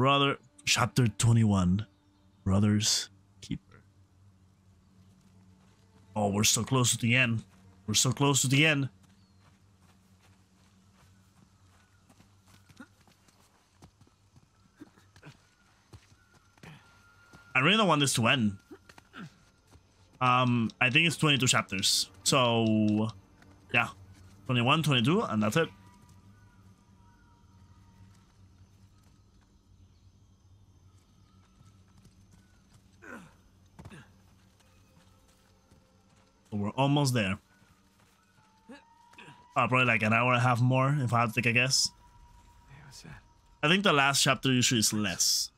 Brother, chapter 21. Brothers Keeper. Oh, we're so close to the end. We're so close to the end. I really don't want this to end. Um, I think it's 22 chapters. So, yeah. 21, 22, and that's it. So we're almost there. Uh, probably like an hour and a half more, if I have to take a guess. I think the last chapter usually is less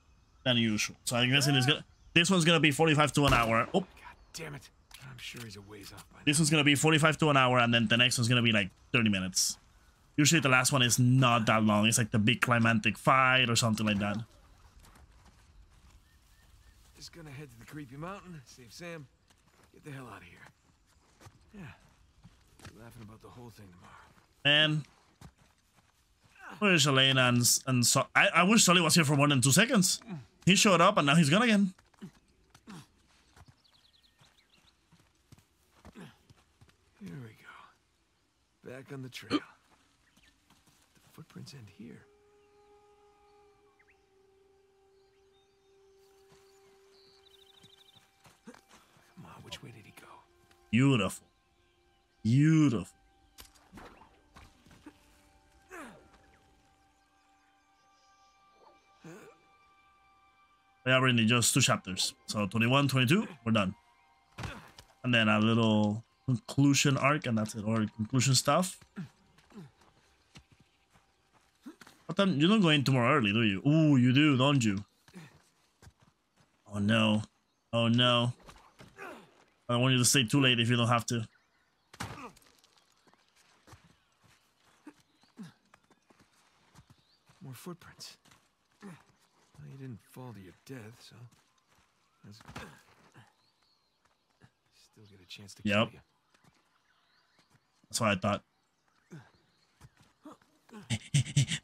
than usual. So I'm guessing it's gonna, this one's gonna be 45 to an hour. Oh, God damn it. I'm sure he's a ways off this one's gonna be 45 to an hour, and then the next one's gonna be like 30 minutes. Usually the last one is not that long. It's like the big climactic fight or something like that. Just gonna head to the creepy mountain, save Sam, get the hell out of here. Yeah. Be laughing about the whole thing tomorrow. And um, where's Elena and and so I, I wish Sully was here for more than two seconds. He showed up and now he's gone again. Here we go. Back on the trail. the footprints end here. Come on, which way did he go? Beautiful. Beautiful. We already just two chapters. So 21, 22, we're done. And then a little conclusion arc and that's it. Or conclusion stuff. But then you don't go in tomorrow early, do you? Ooh, you do, don't you? Oh no. Oh no. I don't want you to stay too late if you don't have to. More footprints. Well, you didn't fall to your death, so that's still get a chance to Yep. kill you. That's what I thought.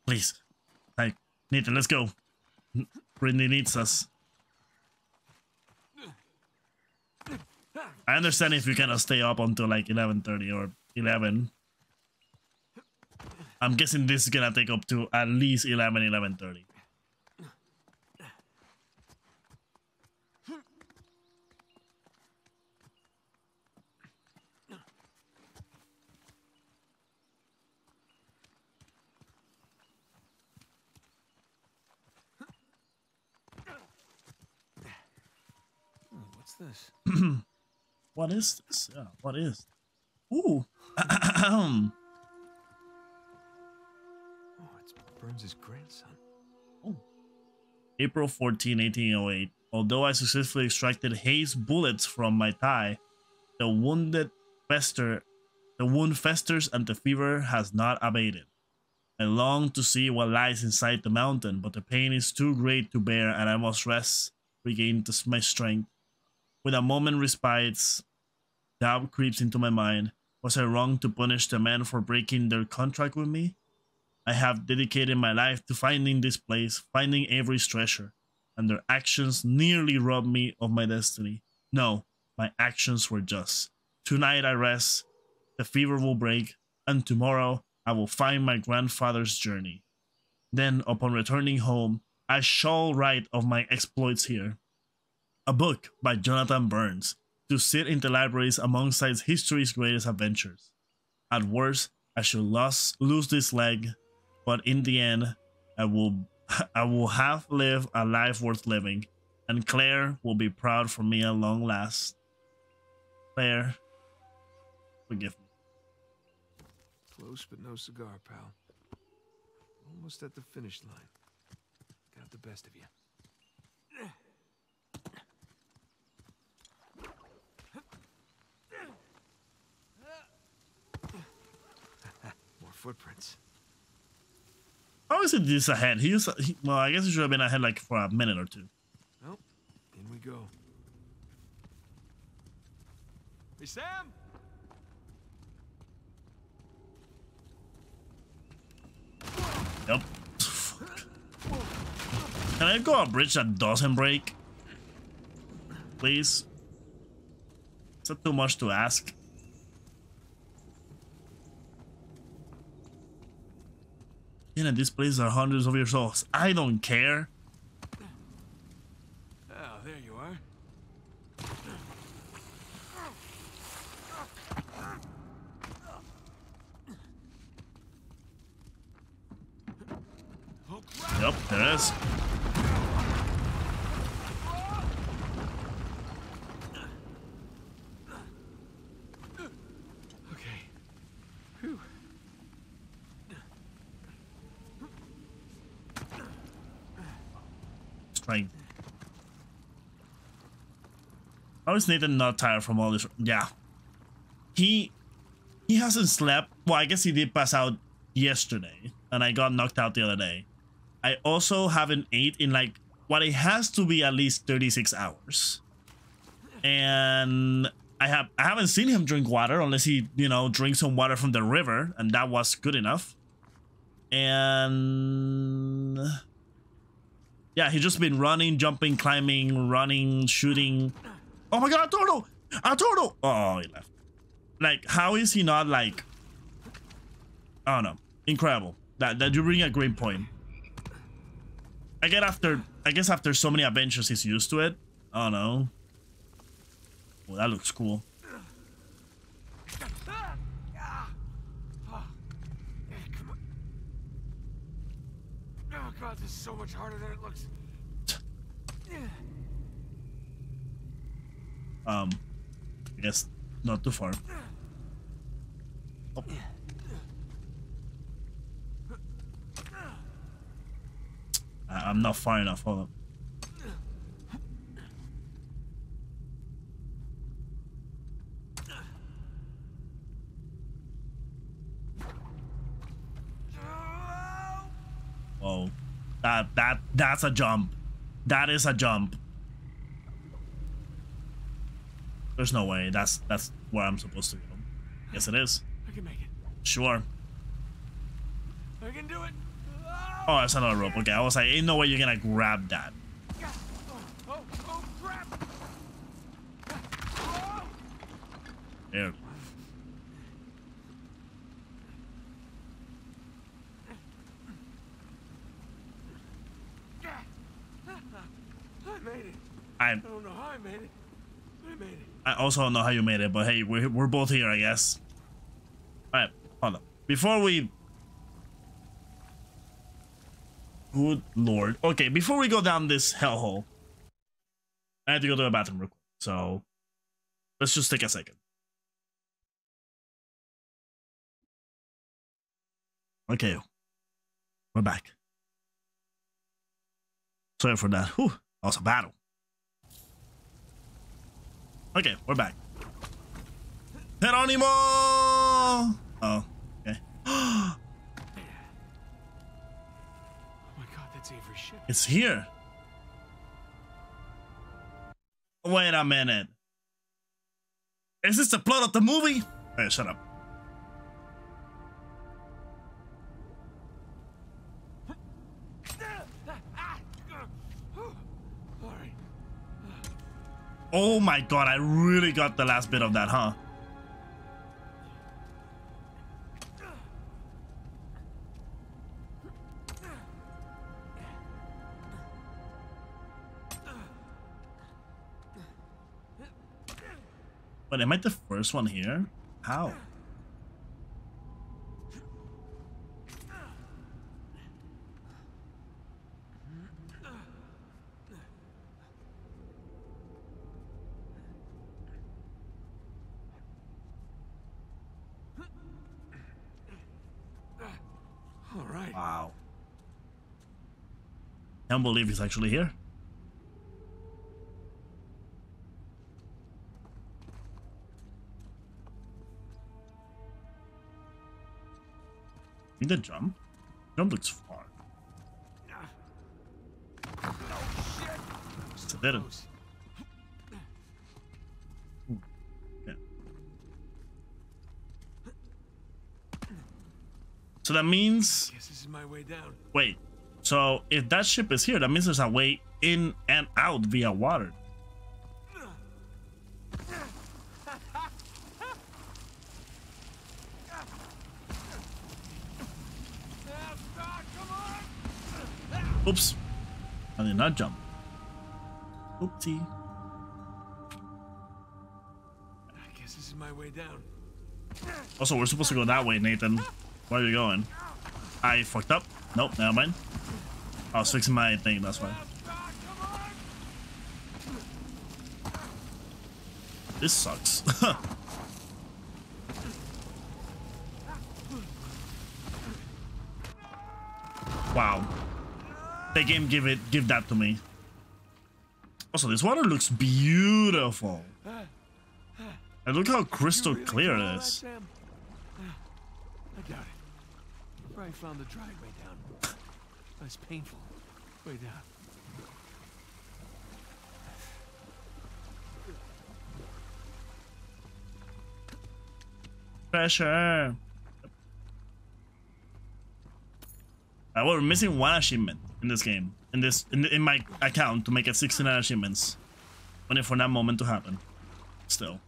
Please. Hey, Nathan, let's go. Brittany needs us. I understand if you cannot stay up until like 11.30 or 11. I'm guessing this is gonna take up to at least 11, 11.30. Oh, what's this? What is this? Yeah, what is? Ooh. Um, Burns' grandson. Oh. April 14, 1808. Although I successfully extracted Hayes bullets from my thigh, the wounded fester, the wound festers and the fever has not abated. I long to see what lies inside the mountain, but the pain is too great to bear, and I must rest, regain my strength. With a moment respites, doubt creeps into my mind. Was I wrong to punish the men for breaking their contract with me? I have dedicated my life to finding this place, finding Avery's treasure, and their actions nearly robbed me of my destiny. No, my actions were just. Tonight I rest, the fever will break, and tomorrow I will find my grandfather's journey. Then, upon returning home, I shall write of my exploits here. A book by Jonathan Burns to sit in the libraries alongside history's greatest adventures. At worst, I shall lose, lose this leg, but in the end, I will I will have lived a life worth living, and Claire will be proud for me at long last. Claire, forgive me. Close but no cigar, pal. Almost at the finish line. Got the best of you. More footprints. How is it this ahead? He was, he, well, I guess he should have been ahead like for a minute or two. Well, in we go. Hey, Sam! Yep. Can I go a bridge that doesn't break? Please? Is that too much to ask? You know, these places are hundreds of years old. I don't care. Oh, there you are. Oh, crap! Yep, there is. Okay. Whew. Strength. How is Nathan not tired from all this? Yeah. He he hasn't slept. Well, I guess he did pass out yesterday, and I got knocked out the other day. I also haven't ate in like what it has to be at least 36 hours. And I have I haven't seen him drink water unless he, you know, drinks some water from the river, and that was good enough. And yeah, he's just been running, jumping, climbing, running, shooting. Oh my god, a turtle! A turtle! Oh, he left. Like, how is he not like? I don't know. Incredible. That that you bring a great point. I get after I guess after so many adventures he's used to it. I don't know. Well, that looks cool. Ah! Ah! Ah. Yeah, come on. Oh god, this is so much harder than it looks. Um, I guess not too far. Oh. I- I'm not far enough. Hold up. Whoa. That that that's a jump. That is a jump. There's no way. That's that's where I'm supposed to go. Yes, it is. I can make it. Sure. I can do it. Oh, that's another rope. Okay, I was like, ain't no way you're gonna grab that. Oh, oh, oh! There. I made it. I I don't know how I made it, but I made it. I also don't know how you made it, but hey, we're we're both here, I guess. All right, hold on. Before we. Good lord. Okay, before we go down this hellhole, I have to go to the bathroom real quick. So let's just take a second. Okay, we're back. Sorry for that. Whew, that was a battle. Okay, we're back. Geronimo! Oh, okay. Oh my god, that's Avery's ship. it's here. Wait a minute. Is this the plot of the movie? Hey, shut up. Oh my god, I really got the last bit of that, huh? But am I the first one here? How? All right. Wow. Can't believe he's actually here. Need the jump? Jump looks far. Oh shit! It's a So that means Guess this is my way down. wait. So if that ship is here, that means there's a way in and out via water. Oops. I did not jump. Oopsie. I guess this is my way down. Also, we're supposed to go that way, Nathan. Where are you going? Ah, I fucked up. Nope, never mind. I was fixing my thing, that's why. This sucks. wow. The game give it give that to me. Also, this water looks beautiful. And look how crystal clear it is. Sam? I doubt probably found the drag way down. That's painful. Way down. Pressure. Uh, we're missing one achievement in this game. In this, in, in my account to make it 69 achievements. Only for that moment to happen. Still.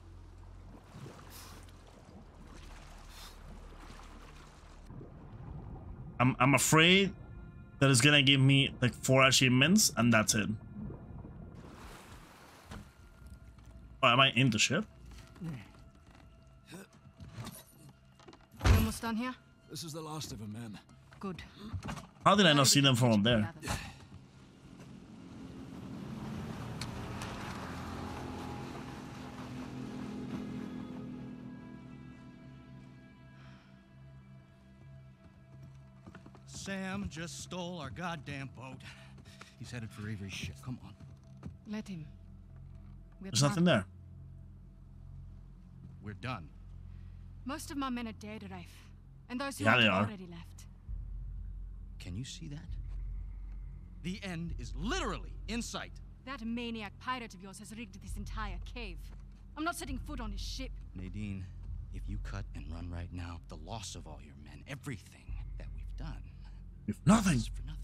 I'm I'm afraid that it's gonna give me like four achievements and that's it. Oh, am I in the ship? You almost done here? This is the last of them, ma'am. Good. How did I not see them from up up there? Just stole our goddamn boat. He's headed for Avery's ship. Come on. Let him. We're There's done. nothing there. We're done. Most of my men are dead, Rafe. And those who Yeah, aren't they have are. already left. Can you see that? The end is literally in sight. That maniac pirate of yours has rigged this entire cave. I'm not setting foot on his ship. Nadine, if you cut and run right now, the loss of all your men, everything that we've done, With nothing. for nothing.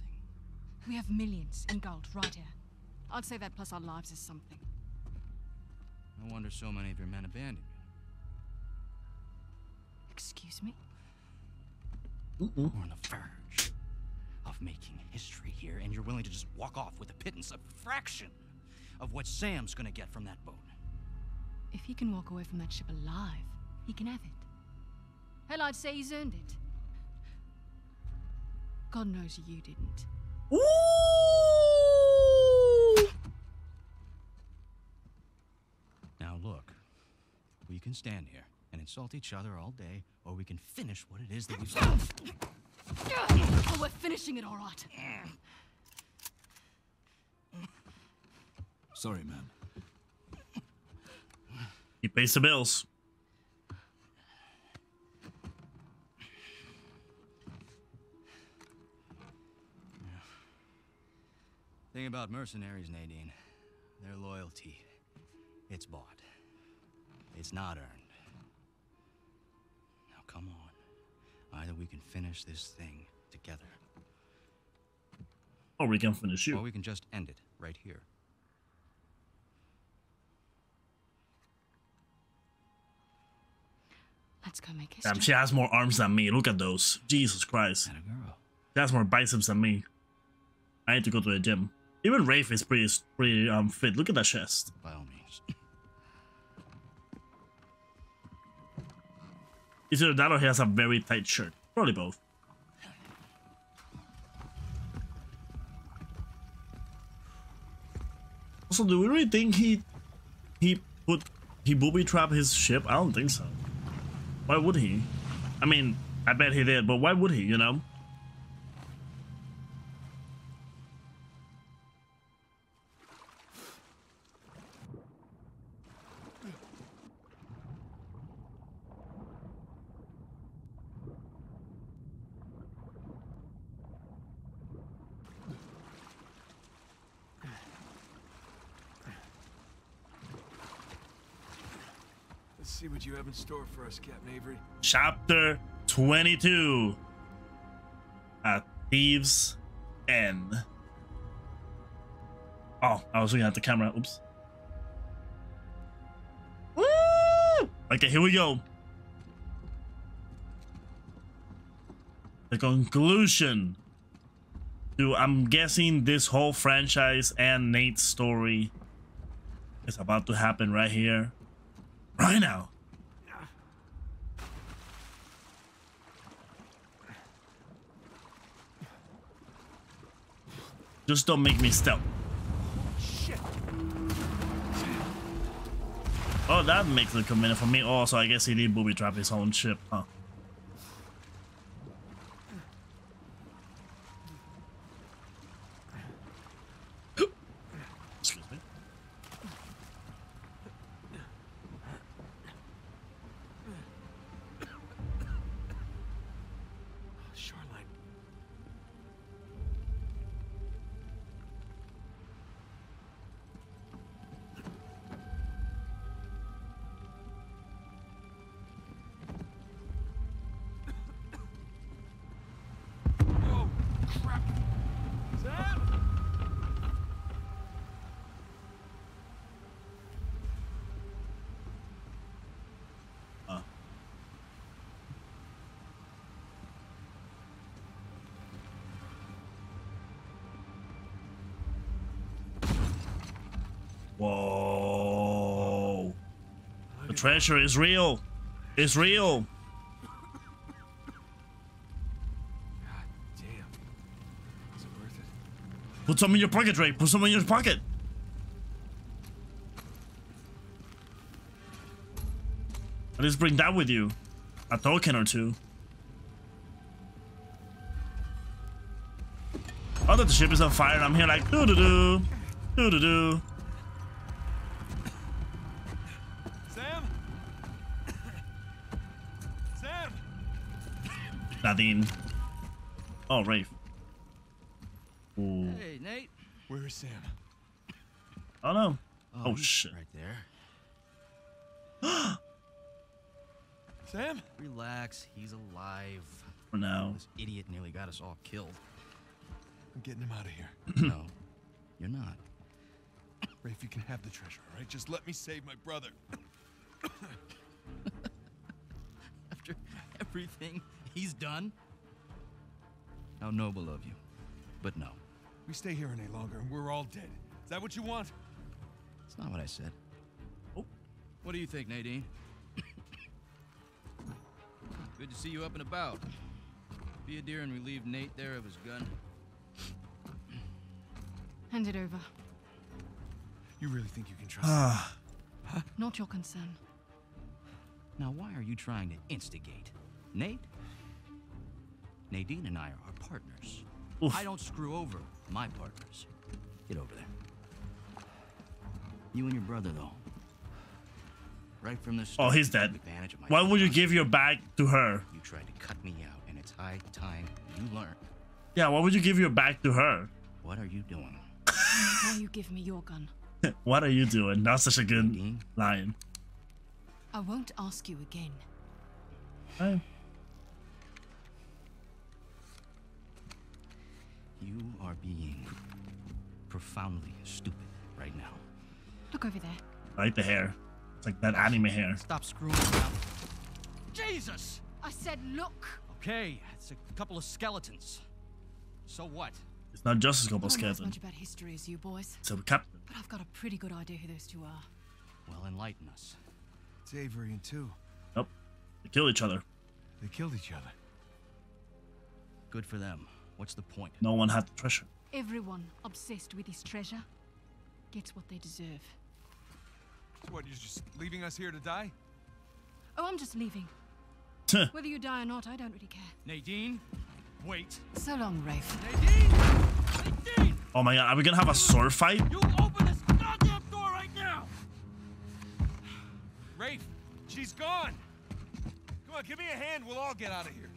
We have millions in gold right here. I'd say that plus our lives is something. No wonder so many of your men abandoned you. Excuse me? We're on the verge of making history here, and you're willing to just walk off with a pittance, a fraction of what Sam's gonna get from that boat. If he can walk away from that ship alive, he can have it. Hell, I'd say he's earned it. God knows you didn't. Ooh! Now look, we can stand here and insult each other all day, or we can finish what it is that we've started. Oh, we're finishing it all right. Sorry, ma'am. He pays the bills. Thing about mercenaries, Nadine, their loyalty, it's bought. It's not earned. Now come on. Either we can finish this thing together, Or we can finish you. or we can just end it right here. Let's go make history. Damn, she has more arms than me. Look at those. Jesus Christ. And a girl. She has more biceps than me. I need to go to the gym. Even Rafe is pretty pretty um fit. Look at that chest. By all means. It's either that or he has a very tight shirt. Probably both. Also, do we really think he he put he booby trapped his ship? I don't think so. Why would he? I mean, I bet he did, but why would he? You know? You have in store for us, Captain Avery. Chapter 22 A Thief's End. Oh, I was looking at the camera. Oops. Woo! Okay, here we go. The conclusion to, I'm guessing, this whole franchise and Nate's story is about to happen right here, right now. Just don't make me step. Oh, that makes it convenient for me. Oh, also, I guess he did booby trap his own ship, huh? Whoa. The treasure is real. It's real. God damn. Is it worth it? Put some in your pocket, Ray. Put some in your pocket. At least bring that with you. A token or two. Oh, that the ship is on fire and I'm here like doo doo doo. Doo doo doo. Nadine. Oh, Rafe. Ooh. Hey, Nate. Where is Sam? Oh no. Oh, oh he's shit. Right there. Sam? Relax. He's alive. For now. This idiot nearly got us all killed. I'm getting him out of here. no, you're not. Rafe, you can have the treasure, all right? Just let me save my brother. After everything he's done. How noble of you. But no, We stay here any longer and we're all dead. Is that what you want? it's not what I said. Oh. What do you think, Nadine? Good to see you up and about. Be a dear and relieve Nate there of his gun. Hand it over. You really think you can trust Ah. Not your concern. Now, why are you trying to instigate? Nate? Nadine and I are partners. Oof. I don't screw over my partners. Get over there. You and your brother, though. Right from the oh, start. Oh, he's dead. advantage of my Why would you give your bag to her? You tried to cut me out, and it's high time you learn. Yeah, why would you give your bag to her? What are you doing? Why you give me your gun? what are you doing? That's such a good Nadine? line. I won't ask you again. Hey. You are being profoundly stupid right now. Look over there. I like the hair. It's like that anime hair. Stop screwing around. Jesus! I said look. Okay, it's a couple of skeletons. So what? It's not just a couple I don't know as skeleton. much about history as you boys, It's a captain. but I've got a pretty good idea who those two are. Well, enlighten us. It's Avery and two. Nope. They killed each other. They killed each other. Good for them. What's the point? No one had the treasure. Everyone obsessed with his treasure gets what they deserve. So what, you're just leaving us here to die? Oh, I'm just leaving. Whether you die or not, I don't really care. Nadine, wait. So long, Rafe. Nadine! Nadine! Oh my god, are we gonna have a sword fight? You open this goddamn door right now! Rafe, she's gone! Come on, give me a hand. We'll all get out of here.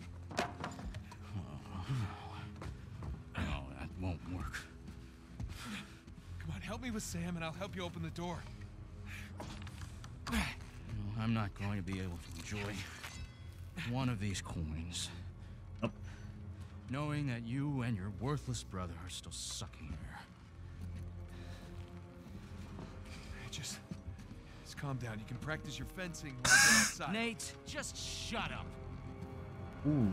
No, that won't work. Come on, help me with Sam and I'll help you open the door. No, I'm not going to be able to enjoy one of these coins. Nope. knowing that you and your worthless brother are still sucking here. Hey, just, just calm down. You can practice your fencing when we get outside. Nate, just shut up. Ooh.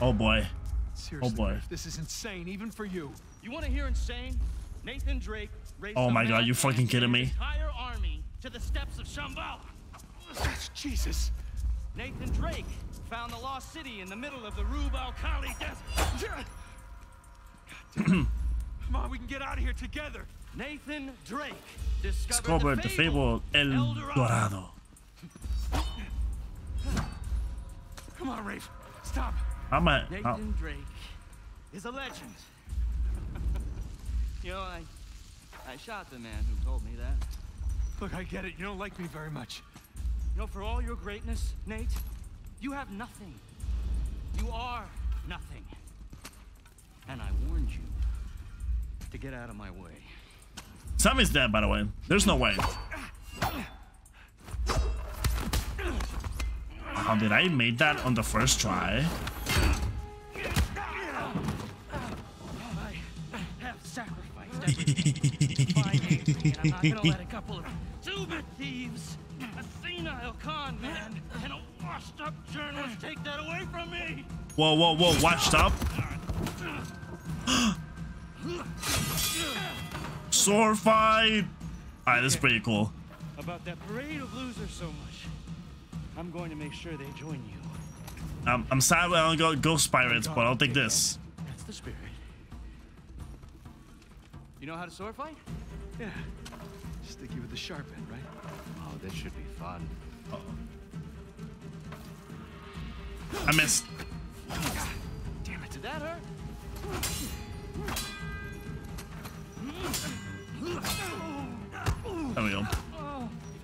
Oh boy. Seriously, oh, boy. Rafe, this is insane, even for you. You want to hear insane? Nathan Drake raised Oh my God, you madman fucking kidding me? Entire army to the steps of Shambhala. Jesus. Nathan Drake found the lost city in the middle of the Rub al Khali desert. Come on, we can get out of here together. Nathan Drake discovered, Discovered the fable El El Dorado. Come on, Rafe. Stop. I'm a. oh, Nathan Drake is a legend. you know, I I shot the man who told me that. Look, I get it. You don't like me very much. You know, for all your greatness, Nate, you have nothing. You are nothing. And I warned you to get out of my way. Sam is dead, by the way. There's no way. How did I make that on the first try? Two-bit thieves, a senile con man, and a washed-up journalist take that away from me. Whoa, whoa, whoa, watched up. Sword fight! Alright, this is pretty cool. About that parade of losers so much. I'm going to make sure they join you. Um, I'm sad I don't got Ghost Pirates, but I'll take this. That's the spirit. You know how to sword fight? Yeah. Sticky with the sharp end, right? Oh, this should be fun. I missed. God, Damn it, did that hurt? There we go.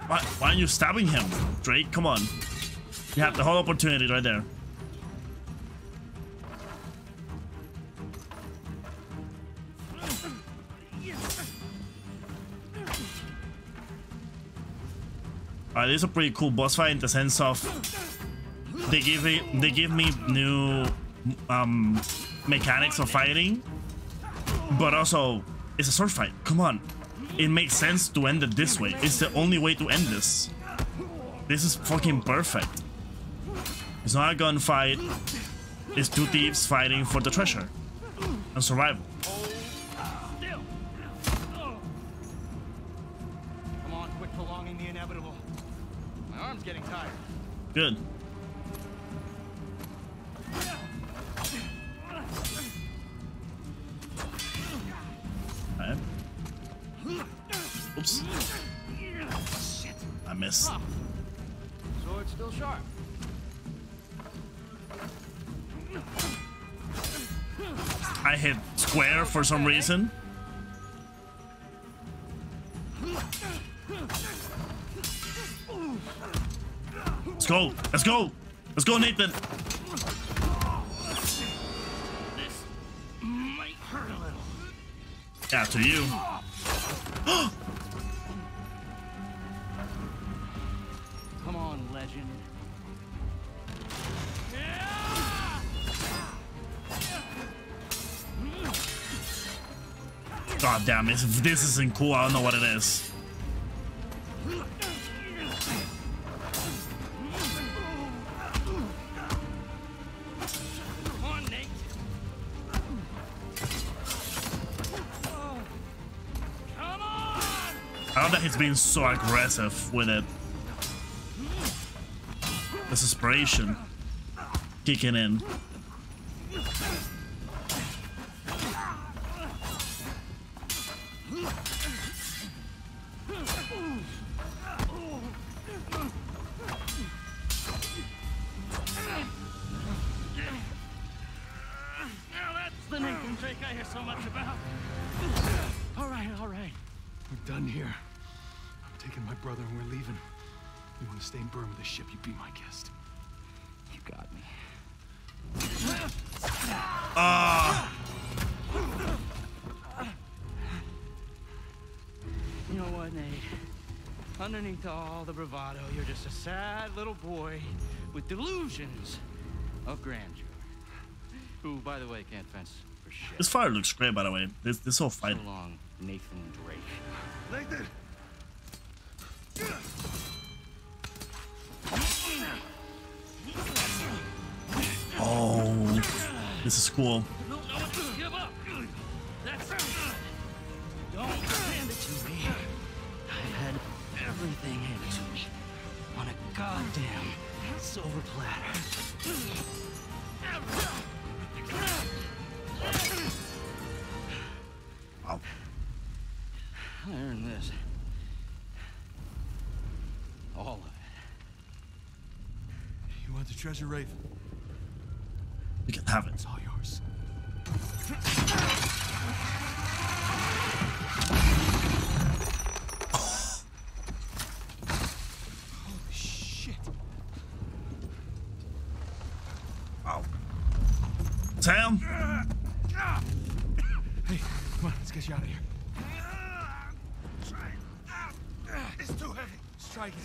Why, why aren't you stabbing him, Drake? Come on. You have the whole opportunity right there. Alright, this is a pretty cool boss fight in the sense of they give me they give me new um mechanics of fighting, but also it's a sword fight. Come on, it makes sense to end it this way. It's the only way to end this. This is fucking perfect. It's not a gunfight. It's two thieves fighting for the treasure and survival. Come on, quit prolonging the inevitable. My arm's getting tired. Good. Oops. I missed. Sword still sharp. I hit square for some reason. Let's go. Let's go. Let's go, Nathan. This might hurt a little. After you. Come on, legend. God damn it. If this isn't cool, I don't know what it is. I love that he's being so aggressive with it. This inspiration kicking in. Underneath all the bravado, you're just a sad little boy with delusions of grandeur. Who, by the way, can't fence for shit. This fire looks great, by the way. This this whole So fight. long, Nathan Drake. Nathan! Oh, this is cool. No, no, everything handed to me on a goddamn silver platter. Wow. I earned this. All of it. You want the treasure, Rafe? Sam, Hey, come on, let's get you out of here. It's too heavy. Let's try again.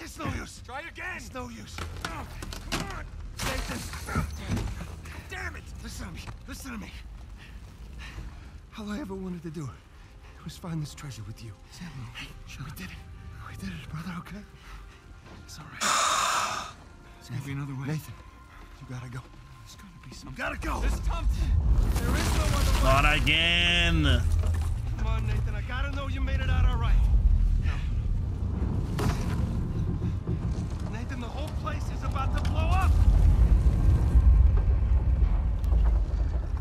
It's no use. Try again. It's no use. Come on. Nathan. Damn it. Listen to me. Listen to me. All I ever wanted to do was find this treasure with you. Sam, we did it. We did it, brother, okay? It's all right. There's gotta be another way. Nathan, you gotta go. There's gotta be some. You gotta go. There's Tom. There is no other way. not again. Come on, Nathan. I gotta know you made it out all right. No. Nathan, the whole place is about to blow up.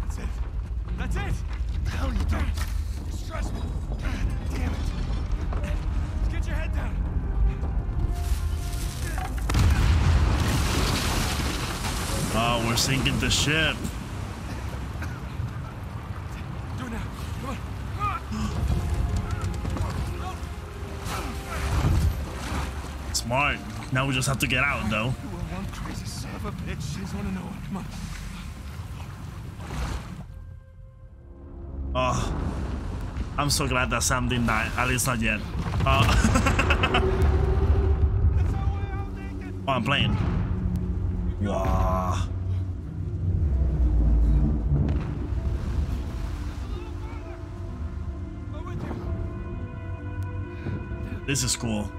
That's it. That's it. What the hell are you doing? You're stressful. Oh, we're sinking the ship. Now. Smart. Now we just have to get out, though. Oh, I'm so glad that Sam didn't die. At least not yet. Uh, oh, I'm playing. Wow. This is cool.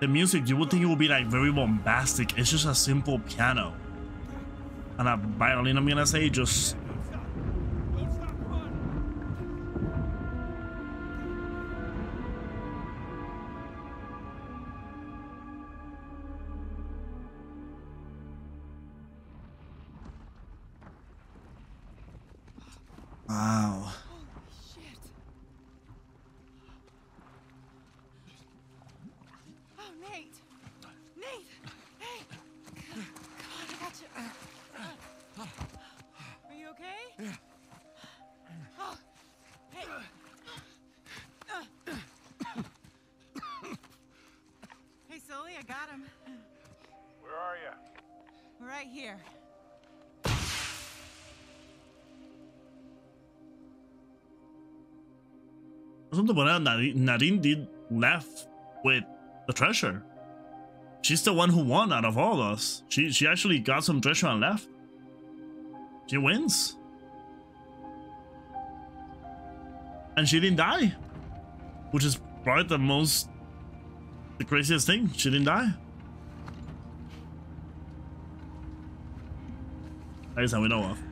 The music, you would think it would be like very bombastic. It's just a simple piano. And a violin, I'm gonna say, just Nate. Nate. Hey. Come on, I got you. Are you okay? Yeah. Oh. Hey. Hey, Sully, I got him. Where are you? Right here. Something about Nadine, Nadine did left with the treasure. She's the one who won out of all of us. She she actually got some treasure and left. She wins. And she didn't die. Which is probably the most the craziest thing. She didn't die. That is how we know of.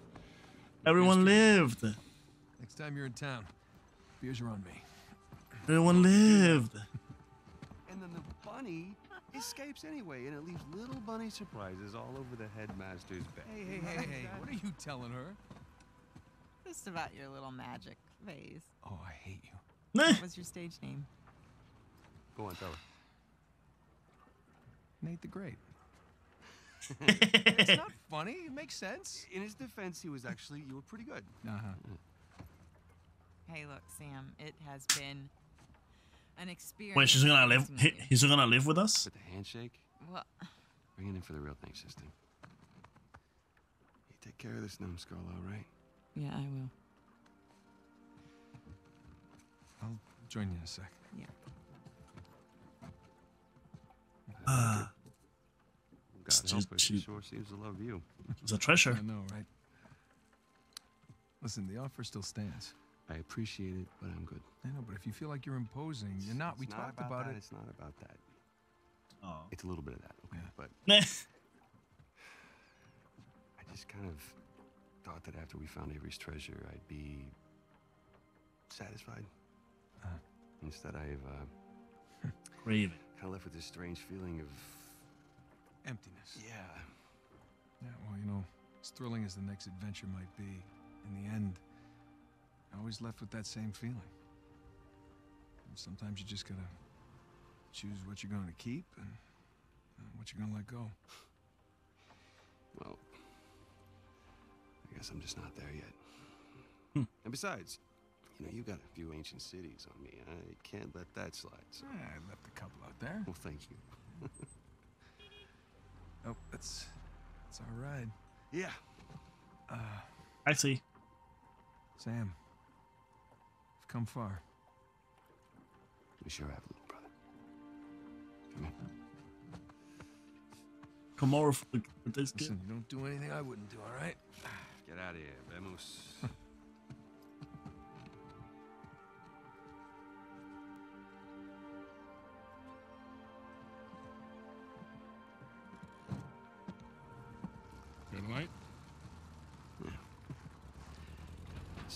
Everyone lived. Next time you're in town, Beers are on me. Everyone lived. And then the bunny escapes anyway, and it leaves little bunny surprises all over the headmaster's bed. Hey, hey, hey, hey. What are you telling her? Just about your little magic phase. Oh, I hate you. Meh. What was your stage name? Go on, tell her. Nate the Great. It's not funny. It makes sense. In his defense, he was actually, you were pretty good. Uh huh. Hey, look, Sam. It has been an experience. Wait, she's gonna live. He, he's gonna live with us. But the handshake, Well, bring it in for the real thing, sister. You take care of this numbskull, all right? yeah, I will. I'll join you in a sec. Yeah. Ah, God help her, she cheap. sure seems to love you. it's a treasure. I know, right? Listen, the offer still stands. I appreciate it, but I'm good. I know, but if you feel like you're imposing, you're not. We It's talked about, about that, it. It's not about that. Oh. It's a little bit of that, okay? Yeah. But I just kind of thought that after we found Avery's treasure, I'd be satisfied. Uh. Instead, I've uh, Craving. kind of left with this strange feeling of, Emptiness. yeah, Yeah, well, you know, as thrilling as the next adventure might be, in the end, I always left with that same feeling. And sometimes you just gotta choose what you're going to keep and uh, what you're to let go. well, I guess I'm just not there yet. Hmm. And besides, you know, you got a few ancient cities on me. I can't let that slide. So, Yeah, I left a couple out there. well, thank you. Oh, that's that's our ride. Yeah. Uh, I see. Sam, we've come far. We sure have, a little brother. Come here. Come over for the, for this kid. Listen, you don't do anything I wouldn't do, all right? Get out of here, vemos.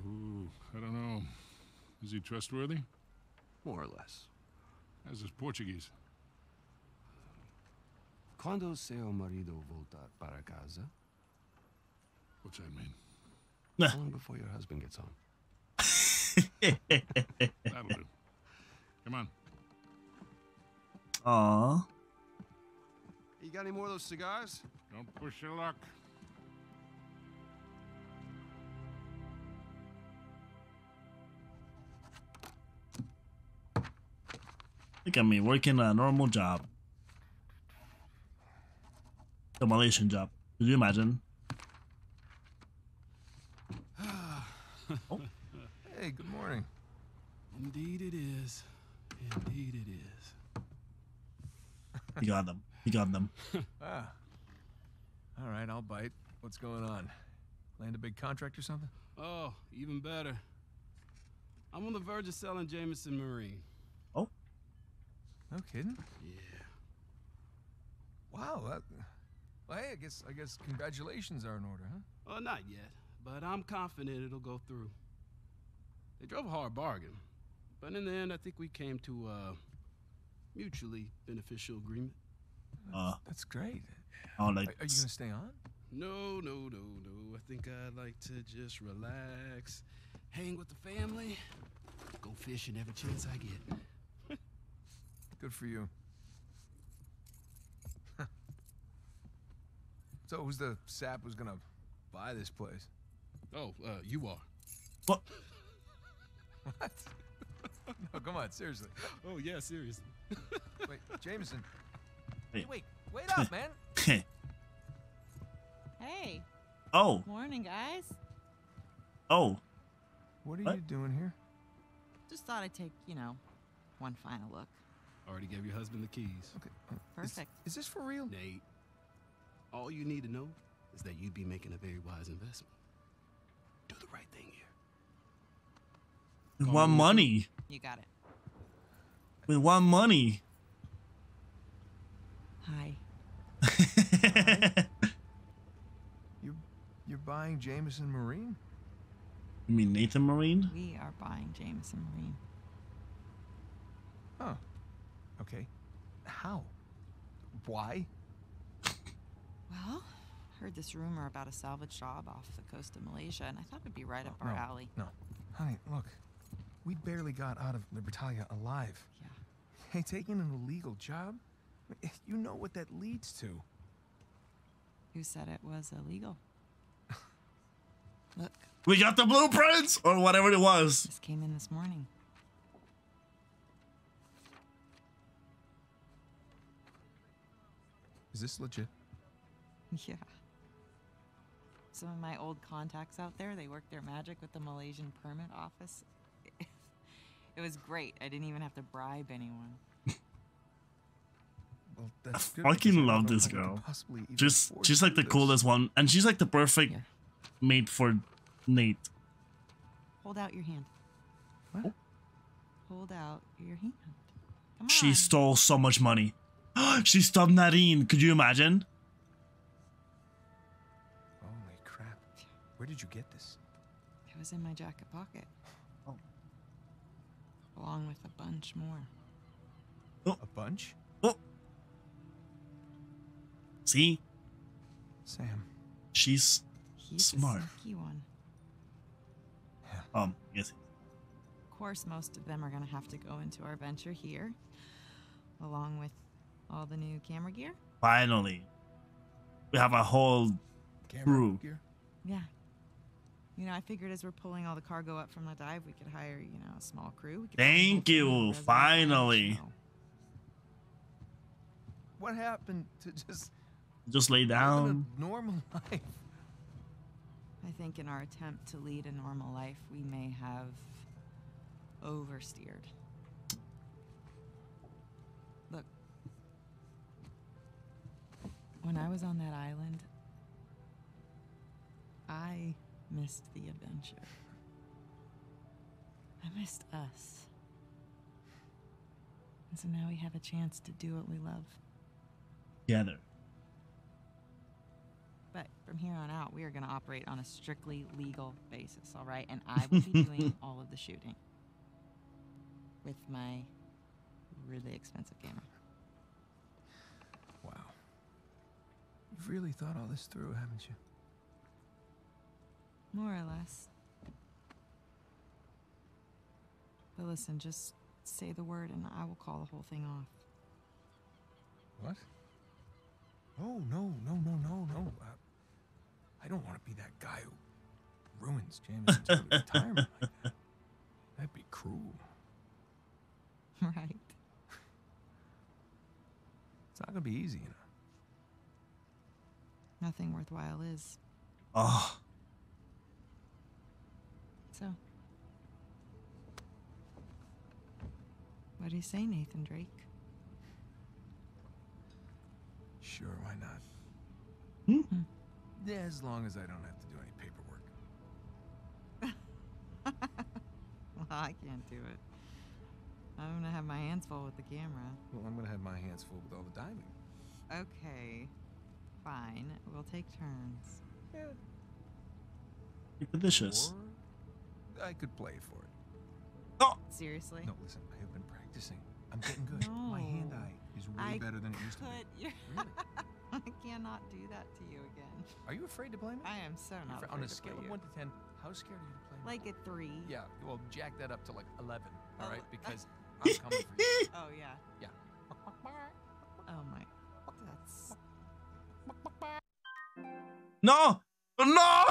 Ooh, I don't know. Is he trustworthy? More or less. How's his Portuguese? Quando seu marido voltar para casa? What's that mean? How long before your husband gets home? That'll do. Come on. Aw. You got any more of those cigars? Don't push your luck. Look at me working a normal job. Demolition job. Could you imagine? Oh. Hey, good morning. Indeed it is. Indeed it is. You got them. You got them. Ah. All right, I'll bite. What's going on? Land a big contract or something? Oh, even better. I'm on the verge of selling Jameson Marine. No kidding. Yeah. Wow. That, well, hey, I guess I guess congratulations are in order, huh? Well, not yet, but I'm confident it'll go through. They drove a hard bargain, but in the end, I think we came to a mutually beneficial agreement. Uh, That's great. I Are, like. are you gonna stay on? No, no, no, no. I think I'd like to just relax, hang with the family, go fishing every chance I get. Good for you. so who's the sap who's gonna buy this place? Oh, uh, you are. What? What? no, come on, seriously. Oh, yeah, seriously. Wait, Jameson. Hey. Wait, wait up, man. Hey, oh, morning, guys. oh. What are What? you doing here? Just thought I'd take, you know, one final look. Already gave your husband the keys. Okay. uh, is- Perfect. Is, this for real? Nate, all you need to know is that you'd be making a very wise investment. Do the right thing here. With what money? You got it. With what money? Hi. You're you're buying Jameson Marine? You mean Nathan Marine? We are buying Jameson Marine. Huh. Okay. How? Why? Well, heard this rumor about a salvage job off the coast of Malaysia, and I thought it'd be right up oh, our no, alley. No. Honey, look. We barely got out of Libertalia alive. Yeah. Hey, taking an illegal job? You know what that leads to. Who said it was illegal? Look, We got the blueprints or whatever it was. this came in this morning. This legit? Yeah. Some of my old contacts out there, they work their magic with the Malaysian permit office. It was great. I didn't even have to bribe anyone. Well, that's good fucking I don't love know this how we could girl. possibly Just she's like the this. coolest one. And she's like the perfect Here. mate for Nate. Hold out your hand. What? Hold out your hand. Come on. She stole so much money. she stubbed Nadine. Could you imagine? Holy crap. Where did you get this? It was in my jacket pocket. Oh. Along with a bunch more. Oh. A bunch? Oh. See? Sam. She's He's Smart. a one. um yes. Of course, most of them are going to have to go into our venture here, along with all the new camera gear. Finally. We have a whole Camera Crew. gear? Yeah. You know, I figured as we're pulling all the cargo up from the dive, we could hire, you know, a small crew. We could film the whole Thank you, finally. What happened to just just lay down. a normal life? I think in our attempt to lead a normal life, we may have oversteered. When I was on that island, I missed the adventure. I missed us. And so now we have a chance to do what we love. Together. But from here on out, we are going to operate on a strictly legal basis, all right? And I will be doing all of the shooting with my really expensive camera. Wow. You've really thought all this through, haven't you? More or less. But listen, just say the word and I will call the whole thing off. What? Oh, no, no, no, no, no. Uh, I don't want to be that guy who ruins Jameson's retirement like that. That'd be cruel. right. It's not going to be easy, you know. Nothing worthwhile is. Oh, So. What do you say, Nathan Drake? Sure, why not? Hmm? Yeah, as long as I don't have to do any paperwork. Well, I can't do it. I'm gonna have my hands full with the camera. Well, I'm going to have my hands full with all the diving. Okay. Fine. We'll take turns. Yeah. keep the dishes. Or I could play for it. Oh, Seriously? No, listen, I have been practicing. I'm getting good. My hand eye is way I better than it used to Could be. Really? I cannot do that to you again. Are you afraid to play me? I am so You're not afraid- afraid on a to scale play of you. 1 to 10, how scared are you to play me? Like a three. Yeah, well, jack that up to like 11, all Oh, right? uh, Because I'm coming for you. Oh yeah. Yeah. Oh my. That's. No, no!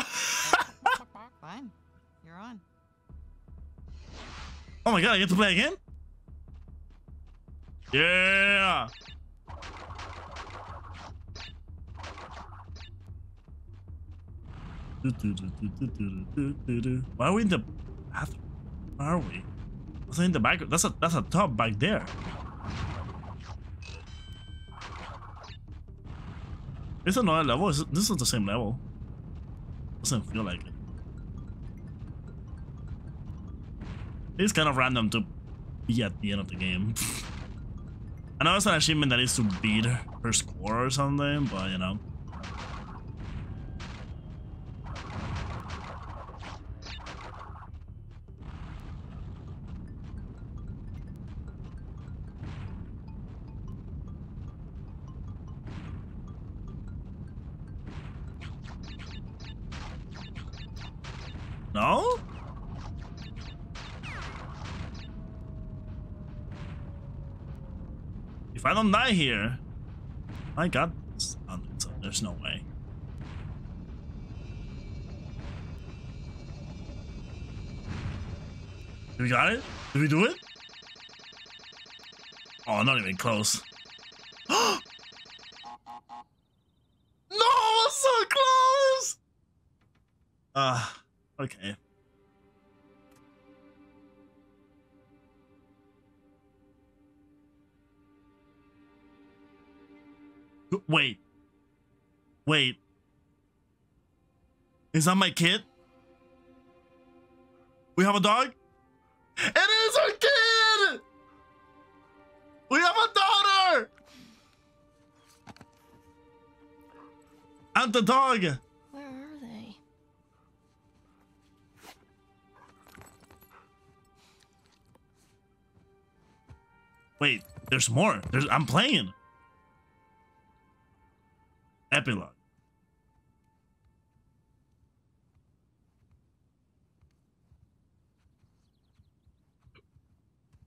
Fine. You're on. oh my god, I get to play again? Yeah! Why are we in the bathroom? Where are we? What's in the back? That's a that's a top back there. It's another level. Is this is the same level? Doesn't feel like it. It's kind of random to be at the end of the game. I know it's an achievement that is to beat her score or something, but you know. Die here, I got this. Oh, There's no way. We got it? Did we do it? Oh, not even close. Wait. Wait. Is that my kid? We have a dog? It is our kid! We have a daughter! And the dog! Where are they? Wait, there's more. There's I'm playing. Epilogue.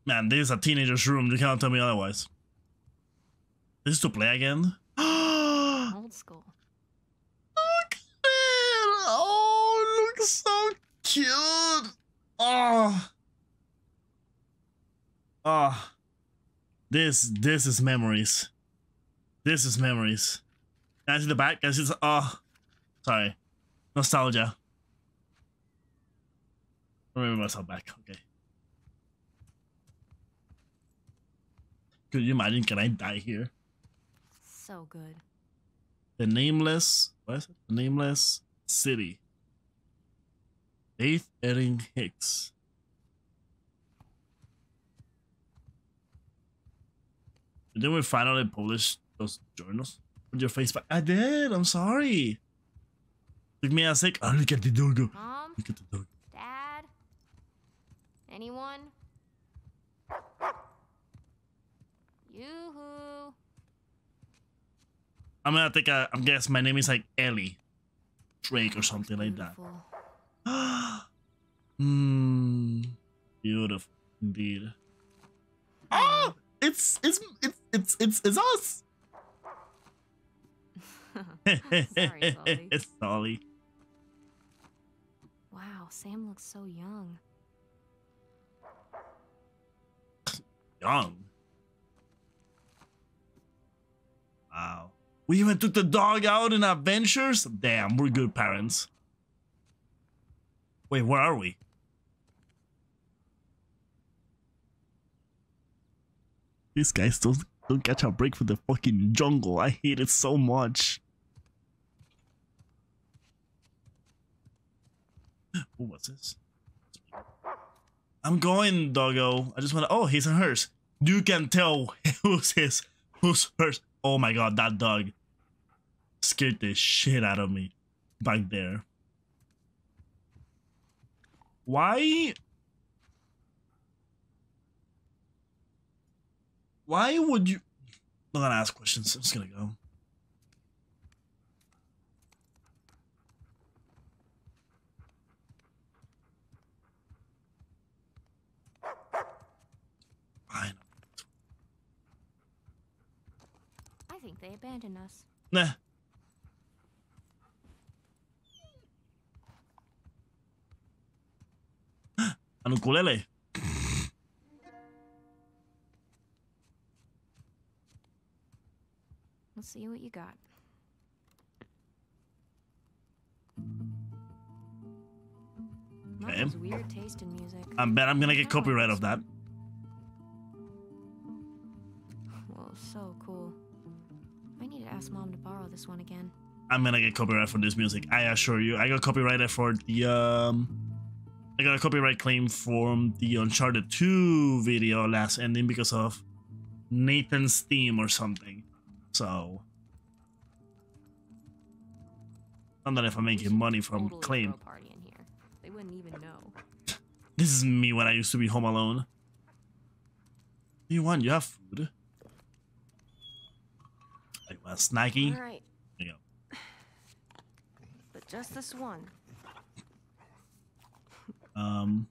Man, this is a teenager's room. You cannot tell me otherwise. This is to play again? Old school. Look at it! Oh, it looks so cute! Oh. Oh. This, this is memories. This is memories. I see the back? Can I see the, oh. Sorry. Nostalgia. Remember myself back. Okay. Could you imagine? Can I die here? So good. The nameless what is it? The nameless city. Faith Erin Hicks. and then we finally publish those journals your face back? I did. I'm sorry. Took me a sec. Oh, look at the dog. Look at the dog. Dad? Anyone? Yoo-hoo. I'm gonna think. Uh, I'm guess my name is like Ellie Drake or something like that. Beautiful. Hmm. Beautiful indeed. Oh, it's it's it's it's it's it's us. Sorry, Sully. it's Solly. Wow, Sam looks so young. Young. Wow. We even took the dog out in adventures? Damn, we're good parents. Wait, where are we? These guys don't, don't catch a break for the fucking jungle. I hate it so much. Oh, what's this? I'm going, doggo. I just want to. Oh, he's and hers. You can tell who's his, who's hers. Oh my god, that dog scared the shit out of me back there. Why? Why would you? I'm not gonna ask questions. I'm just gonna go. Fine. I think they abandoned us. Nah. An ukulele. Let's see what you got. Okay. weird taste in music. I bet I'm gonna get copyright of that. Borrow this one again. I'm gonna get copyright for this music. I assure you. I got copyrighted for the um. I got a copyright claim from the Uncharted 2 video last ending because of Nathan's theme or something. So. Not that if I'm making money from Totally claim. party in here. They wouldn't even know. This is me when I used to be home alone. What do you want? You have food. A snacky. All right, There you go. but just this one. Um,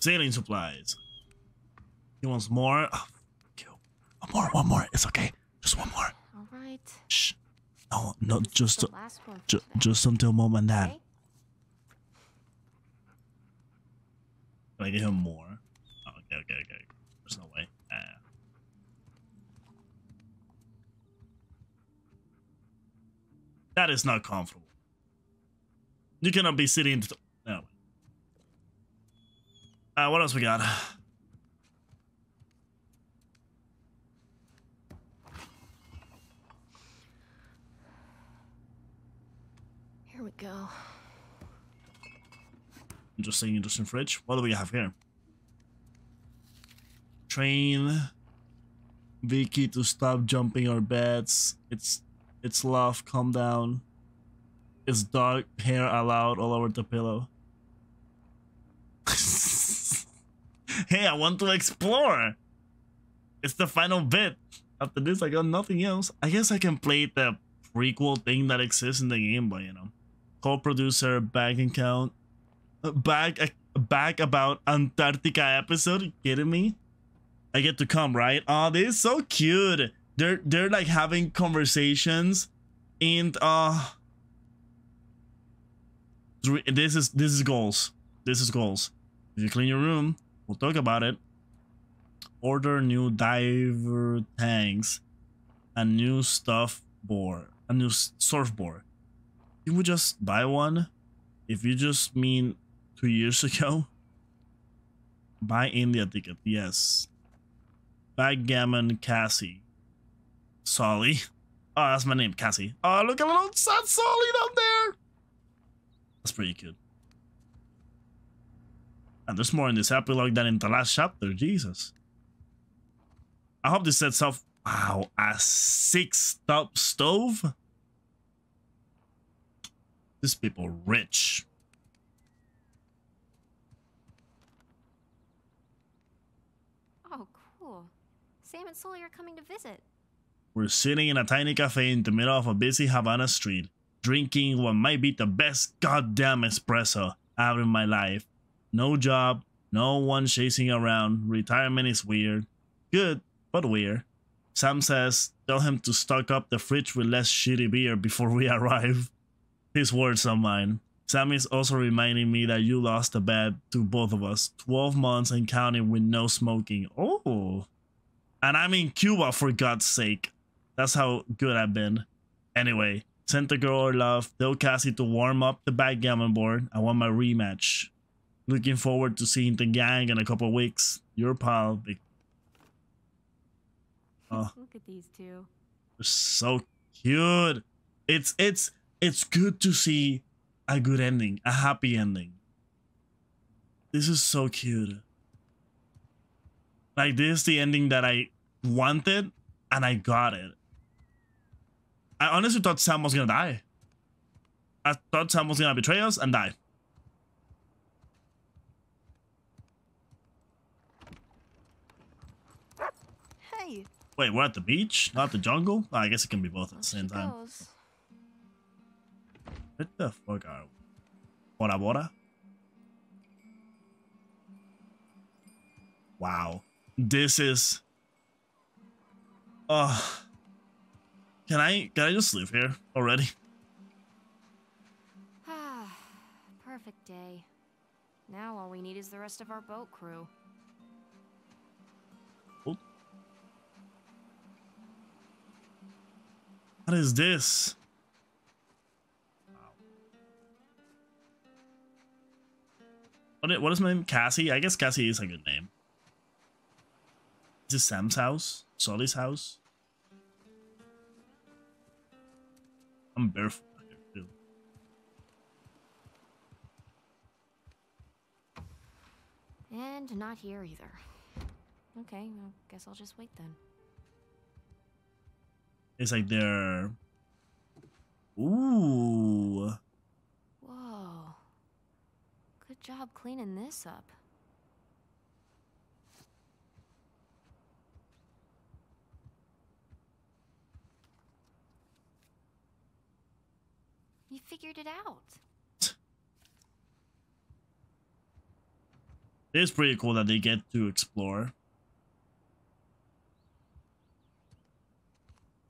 sailing supplies. He wants more. Oh. One more, one more. It's okay. Just one more. All right. Shh. No, no, This just, the last one for ju- today, just until mom and dad. okay? Can I get him more? Oh, okay, okay, okay. There's no way. Ah. That is not comfortable. You cannot be sitting. No. Uh, what else we got? Here we go. Interesting, interesting fridge. What do we have here? Train Vicky to stop jumping our beds. It's it's love, calm down. It's dog hair allowed all over the pillow. hey, I want to explore. It's the final bit. After this, I got nothing else. I guess I can play the prequel thing that exists in the game, but you know, co-producer, bank account, uh, back back about Antarctica episode. Kidding me? I get to come, right? Oh, this is so cute. They're they're like having conversations, and uh, this is this is goals. This is goals. If you clean your room, we'll talk about it. Order new diver tanks, a new stuff board, a new surfboard. Can we just buy one? If you just mean two years ago, buy India ticket. Yes. Backgammon Cassie. Solly. Oh, ah, that's my name, Cassie. Oh, look at little sad Solly down there. That's pretty cute. And there's more in this epilogue than in the last chapter. Jesus. I hope this sets off. Wow, a six top stove? These people rich. Oh, cool. Sam and Sully are coming to visit. We're sitting in a tiny cafe in the middle of a busy Havana street, drinking what might be the best goddamn espresso had in my life. No job, no one chasing around, retirement is weird. Good, but weird. Sam says, tell him to stock up the fridge with less shitty beer before we arrive. His words are mine. Sam is also reminding me that you lost a bet to both of us. 12 months and counting with no smoking. Oh. And I'm in Cuba for God's sake. That's how good I've been. Anyway, sent the girl her love. Tell Cassie to warm up the backgammon board. I want my rematch. Looking forward to seeing the gang in a couple weeks. Your pal, Big. Oh, Look at these two. they're so cute. It's it's it's good to see a good ending, a happy ending. This is so cute. Like this is the ending that I wanted and I got it. I honestly thought Sam was gonna die. I thought Sam was gonna betray us and die. Hey, Wait, we're at the beach, not the jungle? Oh, I guess it can be both at the same time. What the fuck are we? Bora Bora? Wow. This is uh Can I can I just live here already? Ah, perfect day. Now all we need is the rest of our boat crew. What is this? What is, what is my name? Cassie? I guess Cassie is a good name. Is this Sam's house? Sully's house? I'm barefoot here too. And not here either. Okay, well, guess I'll just wait then. It's like they're. Ooh. Whoa. Good job cleaning this up. You figured it out. It's pretty cool that they get to explore.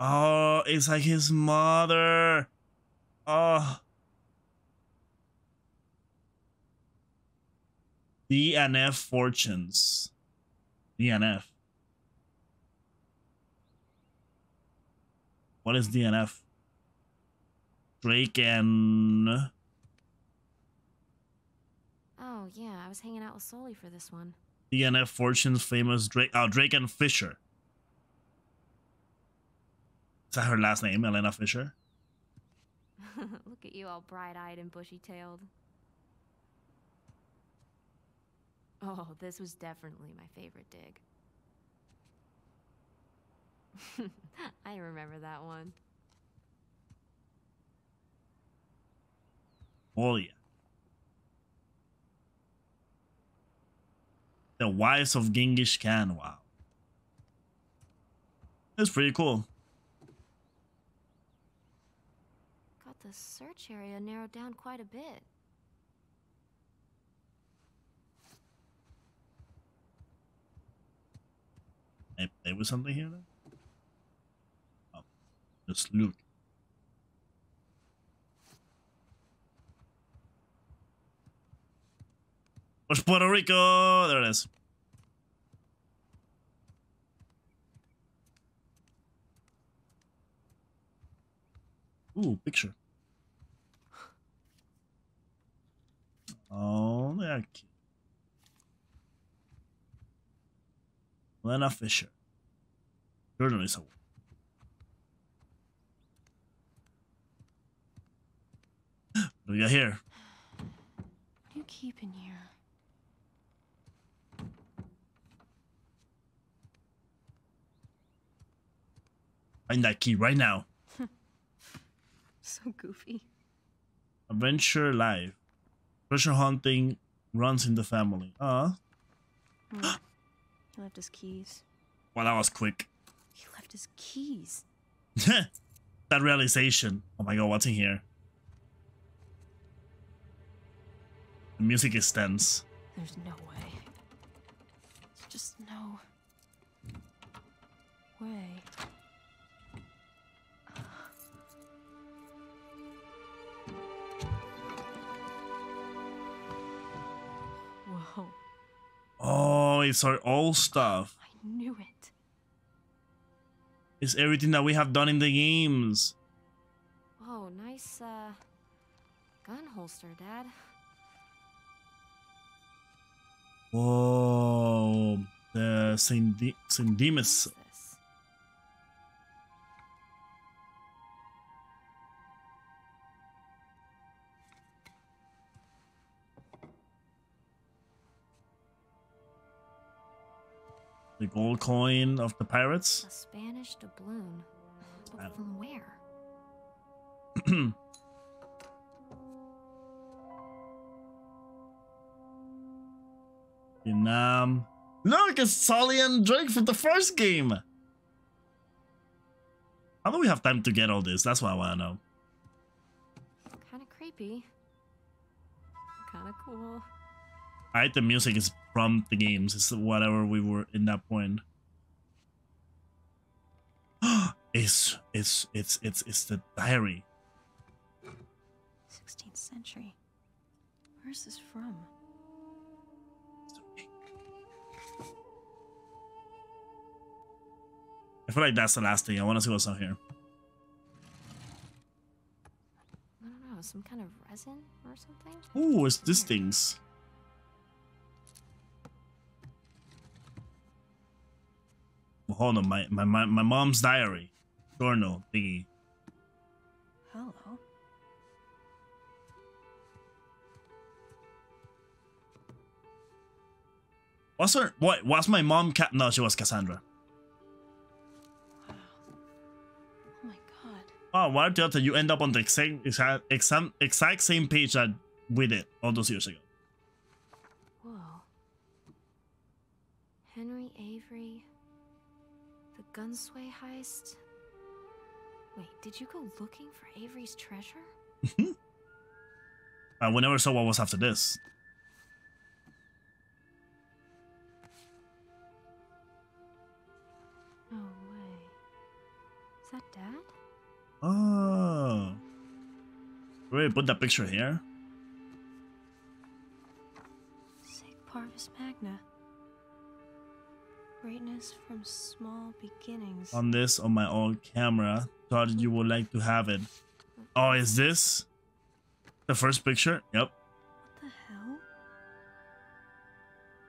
Oh, it's like his mother. Oh. DNF fortunes. DNF. What is DNF? Drake and Oh, yeah, I was hanging out with Sully for this one. DNF Fortune's famous Drake. Oh, Drake and Fisher. Is that her last name, Elena Fisher? Look at you all bright eyed and bushy tailed. Oh, this was definitely my favorite dig. I remember that one. Yeah. The Wives of Genghis Khan. Wow. That's pretty cool. Got the search area narrowed down quite a bit. Maybe there was something here then? Oh, just look. Where's Puerto Rico? There it is. Ooh, picture. Oh, they're cute. Elena Fisher. Journalist award. What do we got here? What do you keep in here? Find that key right now. So goofy. Adventure Live. Treasure hunting runs in the family. Uh, Hmm. he left his keys. well, that was quick. He left his keys. that realization. Oh my god, what's in here? The music is tense. There's no way. There's just no way. It's our old stuff. I knew it. It's everything that we have done in the games. Oh, nice, uh, gun holster, Dad. Whoa, the Saint, De- Saint Dismas. The gold coin of the pirates? A. Spanish doubloon. But from where? Vietnam. Look, it's Sully and Drake from the first game. How do we have time to get all this? That's what I want to know. Kind of creepy. Kind of cool. Alright, the music is from the games. It's whatever we were in that point. it's it's it's it's it's the diary. 16th century. Where's this from? I feel like that's the last thing. I want to see what's out here. I don't know, some kind of resin or something? Ooh, it's these things. Hold on, my, my my my mom's diary, journal thingy. Hello. Was her what was my mom Ca- no she was Cassandra. Oh my god. Oh why Delta you end up on the exact exact, exact same page that we did all those years ago. Whoa. Henry Avery. Gunsway heist. Wait, did you go looking for Avery's treasure? Uh, we never saw what was after this. No way. Is that Dad? Oh. Really put that picture here? Sic Parvis Magna. Greatness from small beginnings. On this on my old camera. Thought you would like to have it. Oh, is this the first picture? Yep. what the hell?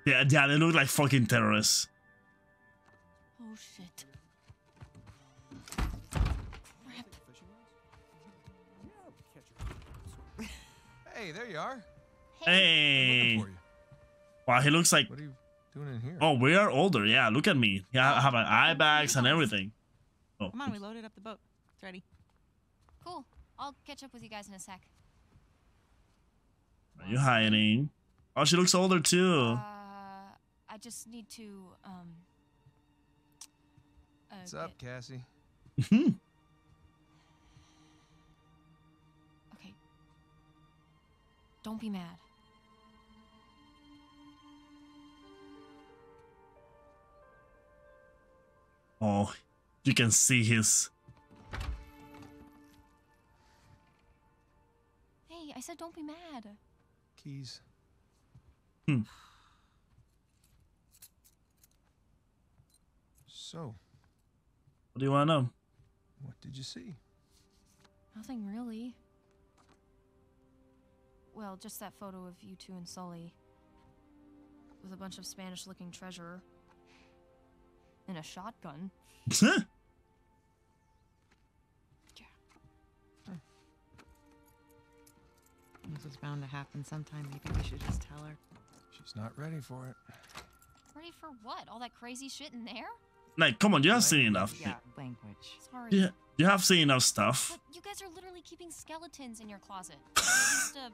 Yeah, yeah, they look like fucking terrorists. Oh shit. Crap. Hey, there you are. Hey. Looking for you. Wow, he looks like What are you doing in here? Oh, we are older. Yeah, look at me. Yeah, I have an eye bags and everything. Oh, Come on, we loaded up the boat. It's ready. Cool. I'll catch up with you guys in a sec. are you hiding? Oh, she looks older too. Uh, I just need to, um. Uh, What's up, get- Cassie? Okay. Don't be mad. Oh, you can see his. Hey, I said don't be mad. Keys. Hmm. So, What do you want to know? what did you see? Nothing really. Well, just that photo of you two and Sully. With a bunch of Spanish looking treasure. And a shotgun. yeah. This was bound to happen sometime. Maybe we should just tell her. She's not ready for it. Ready for what? All that crazy shit in there? like, come on, you have seen enough. Yeah, language. Sorry. Yeah, you have seen enough stuff. But you guys are literally keeping skeletons in your closet. just a, a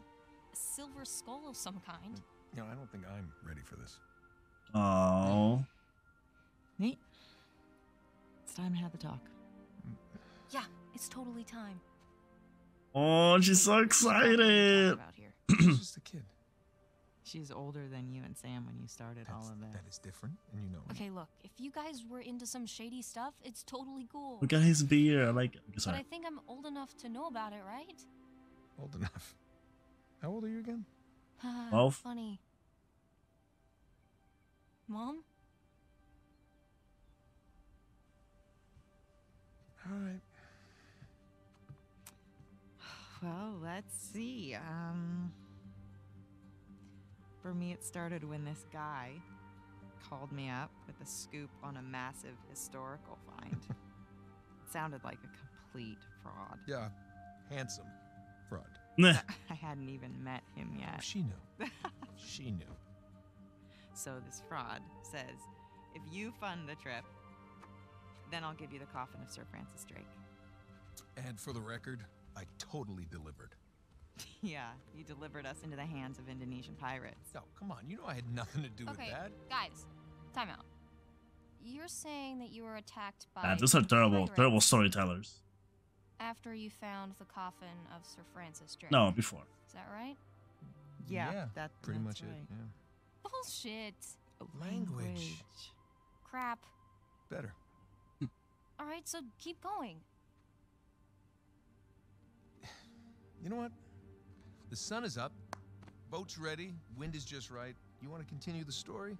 silver skull of some kind. No, I don't think I'm ready for this. Oh, Nate, it's time to have the talk. Yeah, it's totally time. oh, she's so What are we excited. about here? She's just a kid. She's older than you and Sam when you started all That's, of that. that is different, and you know it. Okay, look, if you guys were into some shady stuff, it's totally cool. Look at his beard. I like it. But I think I'm old enough to know about it, right? Old enough. How old are you again? Haha, Twelve? Funny. Mom? All right. Well, let's see. Um, for me, it started when this guy called me up with a scoop on a massive historical find. it sounded like a complete fraud. Yeah, handsome fraud. Nah. I hadn't even met him yet. she knew. she knew. So this fraud says, if you fund the trip, then I'll give you the coffin of Sir Francis Drake. And for the record, I totally delivered. yeah, you delivered us into the hands of Indonesian pirates. No, come on. You know I had nothing to do Okay, with that. guys, time out. You're saying that you were attacked by. Ah, those are terrible, terrible storytellers. After you found the coffin of Sir Francis Drake. No, before. Is that right? Yeah, that- pretty that's much right. it. Yeah. Bullshit. Language. Crap. Better. All right, so keep going. You know what? The sun is up. Boat's ready. Wind is just right. You want to continue the story?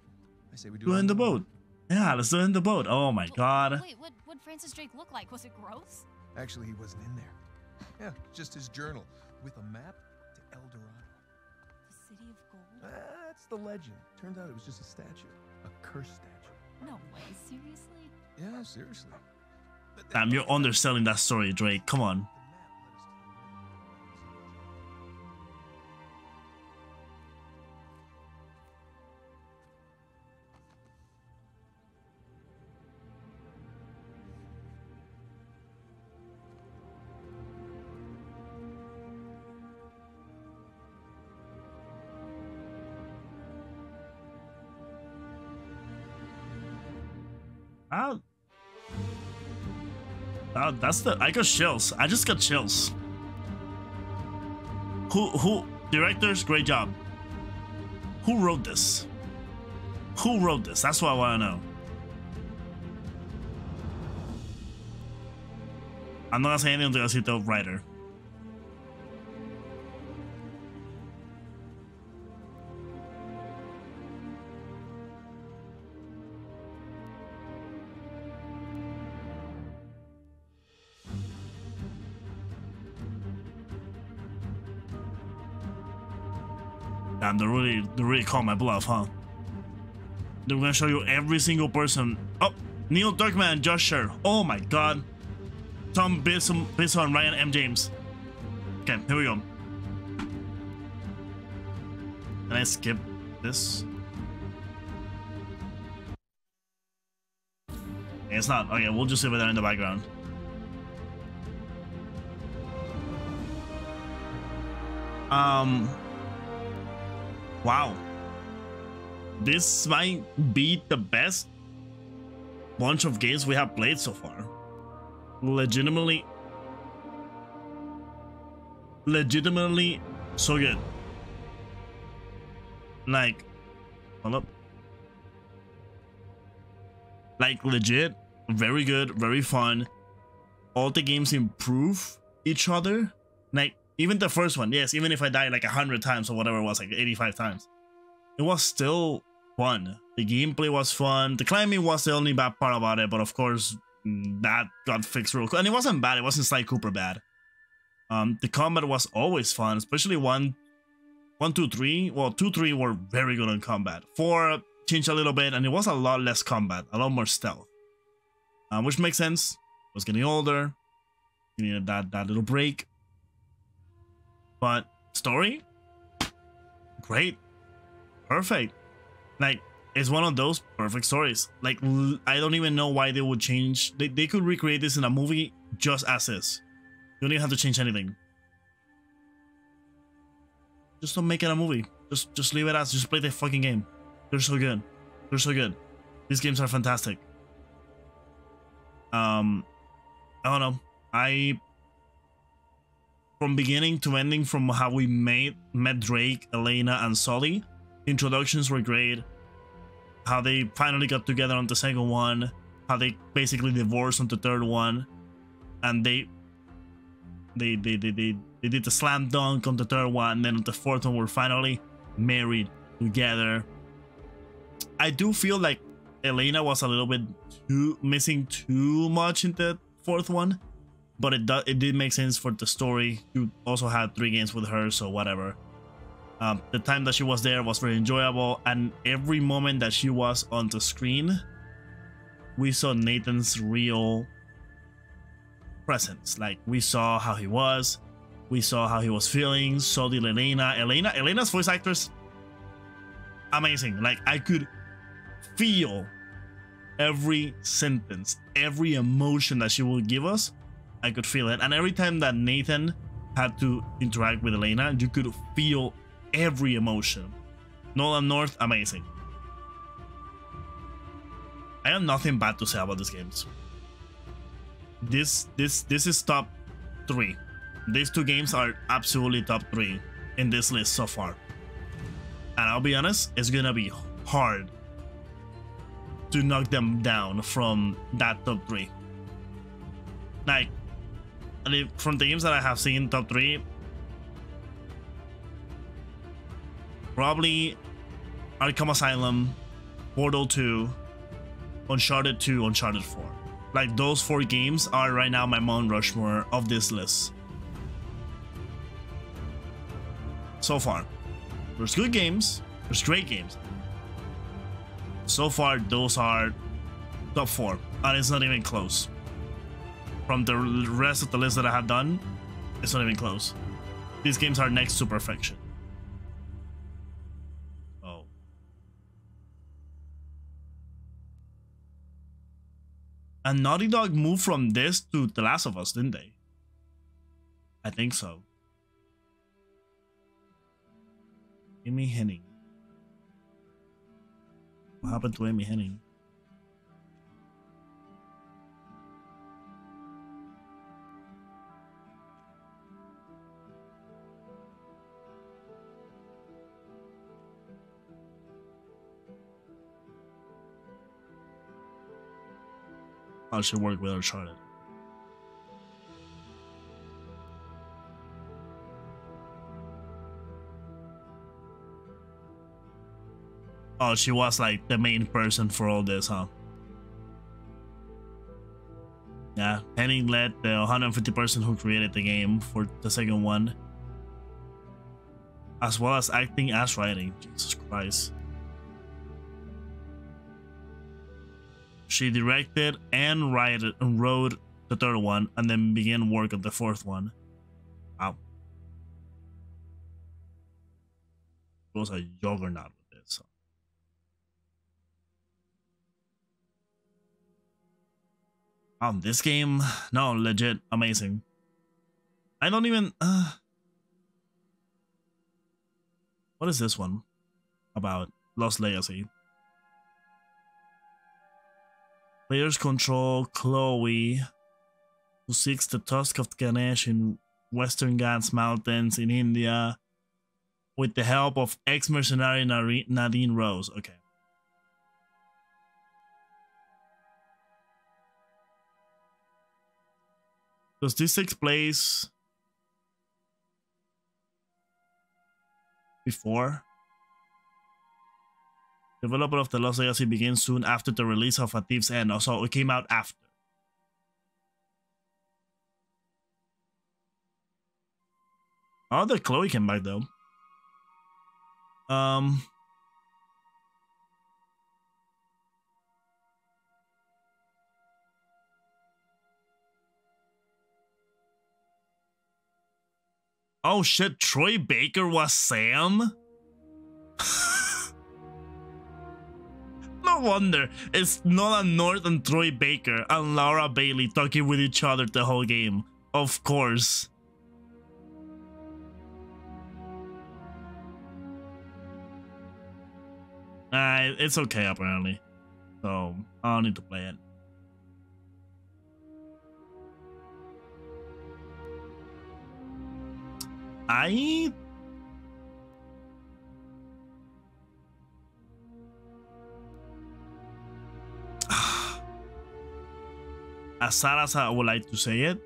I say we do. Do it it in the boat. Yeah, let's do it in the boat. Oh my god. Wait, what would Francis Drake look like? Was it gross? Actually, he wasn't in there. Yeah, just his journal with a map to El Dorado. The City of Gold? That's the legend. Turns out it was just a statue, a cursed statue. No way, seriously? Yeah, seriously. Damn, you're underselling that story, Drake. Come on. That's the I got chills. I just got chills. Who who directors? Great job. Who wrote this? Who wrote this? That's what I want to know. I'm not gonna say anything until I the writer. Damn, they really, they really call my bluff, huh? They're gonna show you every single person. Oh, Neil Druckmann and Josh Scherr. Oh my god. Tom Bissell, Bissell, Ryan M. James. Okay, here we go. Can I skip this? It's not. Okay, we'll just leave it there in the background. Um. Wow. This might be the best bunch of games we have played so far. Legitimately. Legitimately so good. Like, hold up. Like, legit, very good, very fun. All the games improve each other. Like, even the first one, yes, even if I died like a hundred times or whatever it was, like 85 times, it was still fun. The gameplay was fun. The climbing was the only bad part about it, but of course, that got fixed real quick. And it wasn't bad, it wasn't Sly Cooper bad. Um, the combat was always fun, especially one, one, two, three. Well, two, three were very good on combat. Four changed a little bit, and it was a lot less combat, a lot more stealth, um, which makes sense. I was getting older, you needed that that little break. But story, great, perfect. Like it's one of those perfect stories. Like I don't even know why they would change. They they could recreate this in a movie just as is. You don't even have to change anything. Just don't make it a movie. Just just leave it as. Just play the fucking game. They're so good. They're so good. These games are fantastic. Um, I don't know. I from beginning to ending, from how we made met Drake, Elena, and Sully, introductions were great. How they finally got together on the second one, how they basically divorced on the third one, and they they they they they, they did the slam dunk on the third one, and then on the fourth one we're finally married together. I do feel like Elena was a little bit too missing too much in the fourth one, but it does it did make sense for the story. You also had three games with her, so whatever. Um, the time that she was there was very enjoyable, and every moment that she was on the screen, we saw Nathan's real presence. Like we saw how he was, we saw how he was feeling. So did Elena. Elena, Elena's voice actress, amazing. Like I could feel every sentence, every emotion that she would give us. I could feel it, and every time that Nathan had to interact with Elena, you could feel every emotion. Nolan North, amazing. I have nothing bad to say about these games. This this this is top three. These two games are absolutely top three in this list so far. And I'll be honest, it's gonna be hard to knock them down from that top three. Like, from the games that I have seen, top three, probably Arkham Asylum, Portal 2, Uncharted 2, Uncharted 4. Like those four games are right now my Mount Rushmore of this list. So far. There's good games, there's great games. So far, those are top four, and it's not even close. From the rest of the list that I have done, it's not even close. These games are next to perfection. Oh. And Naughty Dog moved from this to The Last of Us, didn't they? I think so. Amy Hennig. What happened to Amy Hennig? How she worked with Uncharted. Oh, she was like the main person for all this, huh? Yeah, Hennig led the 150 person who created the game for the second one, as well as acting as writing. Jesus Christ. She directed and wrote, the third one and then began work on the fourth one. Wow. It was a juggernaut with this. Um, this game, no, legit amazing. I don't even. Uh, what is this one about? Lost Legacy. Players control Chloe, who seeks the tusk of Ganesh in Western Ghats Mountains in India with the help of ex-mercenary Nadine Ross. Okay. Does this take place before? Development of the Lost Legacy begins soon after the release of A Thief's End. So it came out after. Oh, the Chloe came back though. Um. Oh shit, Troy Baker was Sam? no wonder it's Nolan North and Troy Baker and Laura Bailey talking with each other the whole game. Of course. Uh, it's okay apparently. So I don't need to play it. I as sad as I would like to say it,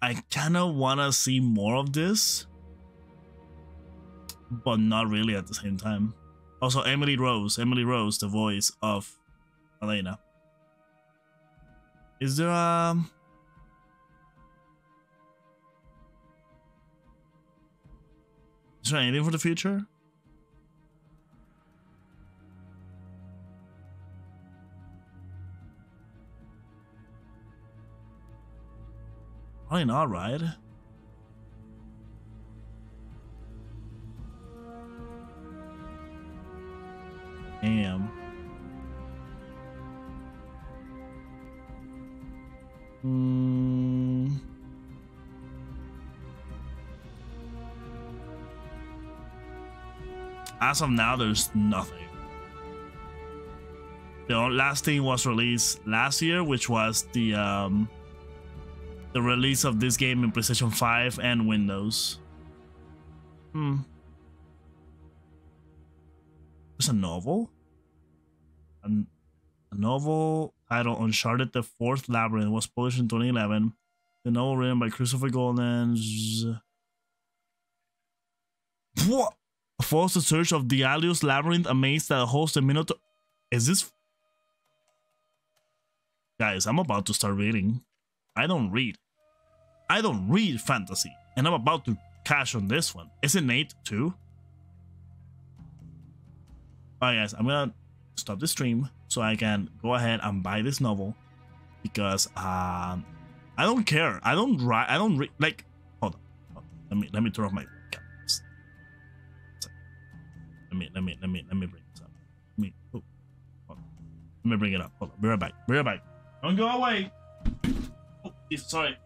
I kind of want to see more of this, but not really at the same time. Also, Emily Rose, Emily Rose, the voice of Elena. Is there a... Is there anything for the future? Probably not, right? Damn. Hmm. As of now, there's nothing. The last thing was released last year, which was the um, the release of this game in PlayStation 5 and Windows. Hmm. There's a novel? A, a novel titled Uncharted The Fourth Labyrinth was published in 2011. The novel written by Christopher Golden. What? Follows the search of the Alios Labyrinth, a maze that hosts a Minotaur. Is this... Guys, I'm about to start reading. I don't read. I don't read fantasy, and I'm about to cash on this one. Is it Nate too? Alright guys, I'm gonna stop the stream so I can go ahead and buy this novel because um I don't care. I don't write I don't read like hold on, hold on. Let me let me turn off my cameras. Let me let me let me let me bring this up. Let me oh. Let me bring it up. Hold on. Be right back. Be right back. Don't go away. Oh, sorry.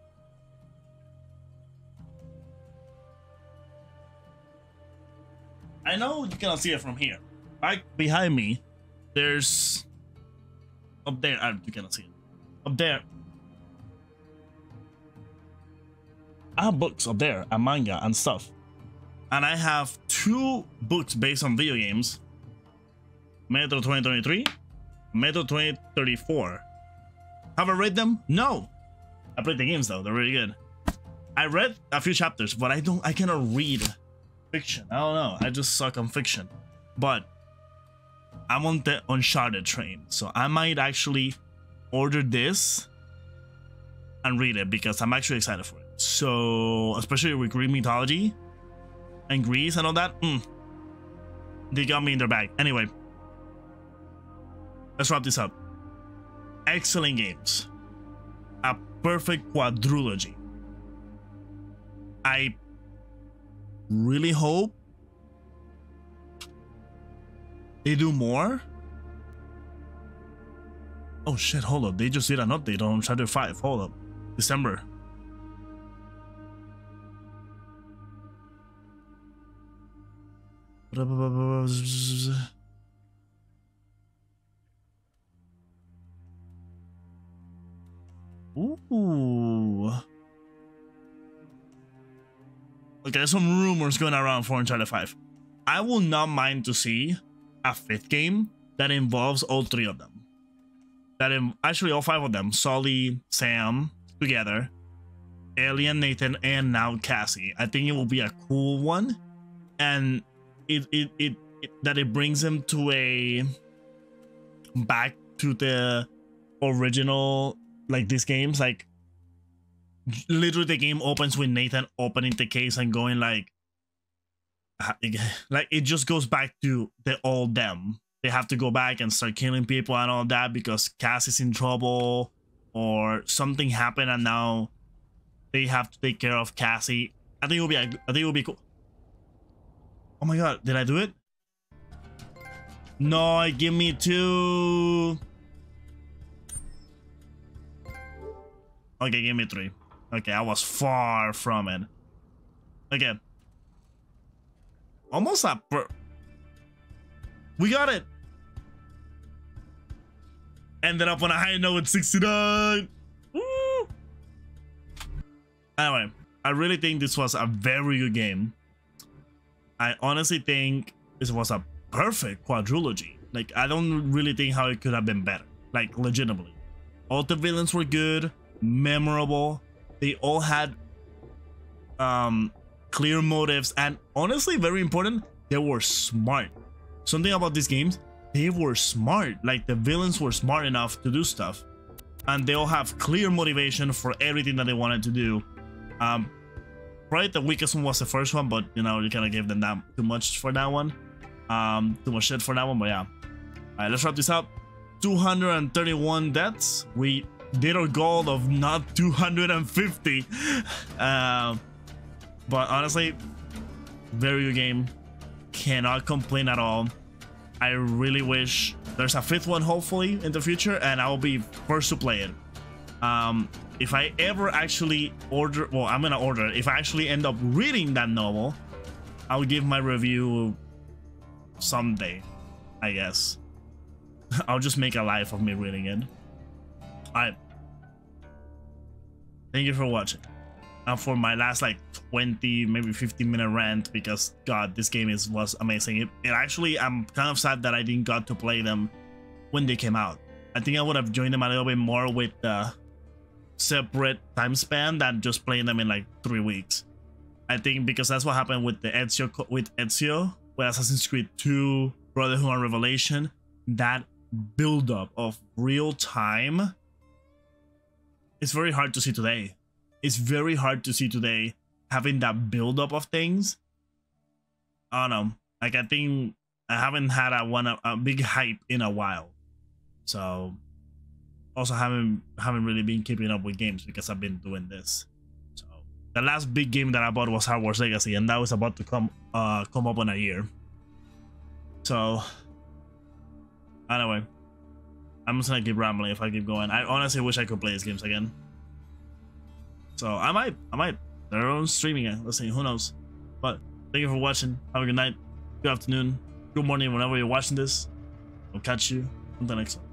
I know you cannot see it from here. Right behind me, there's up there. I, you cannot see it. Up there. I have books up there and manga and stuff. And I have two books based on video games. Metro 2023, Metro 2034. Have I read them? No. I played the games though, they're really good. I read a few chapters, but I don't I cannot read fiction. I don't know. I just suck on fiction. But I'm on the Uncharted train, so I might actually order this and read it because I'm actually excited for it. So, especially with Greek mythology and Greece and all that, mm, they got me in their bag. Anyway, let's wrap this up. Excellent games, a perfect quadrilogy. I really hope they do more. Oh shit, hold up. They just did an update on Uncharted 5. Hold up. December. Ooh. Okay, there's some rumors going around for Uncharted 5. I will not mind to see a fifth game that involves all three of them. That in, actually all five of them, Sully, Sam, together, Elena, Nathan, and now Cassie. I think it will be a cool one, and it it it, it that it brings them to a back to the original like these games like literally the game opens with Nathan opening the case and going like like it just goes back to the old them. They have to go back and start killing people and all that because Cass is in trouble or something happened and now they have to take care of Cassie. I think it will be I think it will be cool. Oh my god, did I do it? No, give me two. Okay, give me three. Okay, I was far from it. Okay. Almost a We got it! Ended up on a high note with 69! Woo! Anyway, I really think this was a very good game. I honestly think this was a perfect quadrilogy. Like, I don't really think how it could have been better. Like, legitimately. All the villains were good, memorable. They all had um, clear motives, and honestly, very important, they were smart. Something about these games, they were smart. Like, the villains were smart enough to do stuff. And they all have clear motivation for everything that they wanted to do. Um, Right, the weakest one was the first one, but you know, you kind of gave them that too much for that one. Um, too much shit for that one, but yeah. Alright, let's wrap this up. 231 deaths. We did gold of not 250. Um, but honestly, very good game. Cannot complain at all. I really wish there's a fifth one, hopefully, in the future, and I will be first to play it. Um, if I ever actually order, well, I'm gonna order If I actually end up reading that novel, I'll give my review someday, I guess. I'll just make a life of me reading it. Alright. Thank you for watching. And for my last like 20, maybe 15 minute rant, because god, this game is was amazing. It, it actually, I'm kind of sad that I didn't got to play them when they came out. I think I would have joined them a little bit more with the separate time span than just playing them in like three weeks. I think because that's what happened with the Ezio with Ezio, with Assassin's Creed 2, Brotherhood and Revelation. That buildup of real time it's very hard to see today. It's very hard to see today having that buildup of things. I don't know. Like I think I haven't had a one a big hype in a while. So also haven't haven't really been keeping up with games because I've been doing this. So the last big game that I bought was Star Wars Legacy, and that was about to come uh come up in a year. So anyway, I'm just gonna keep rambling if I keep going. I honestly wish I could play these games again. So I might, I might. They're on streaming. Let's see, who knows? But thank you for watching. Have a good night, good afternoon, good morning, whenever you're watching this. I'll catch you on the next one.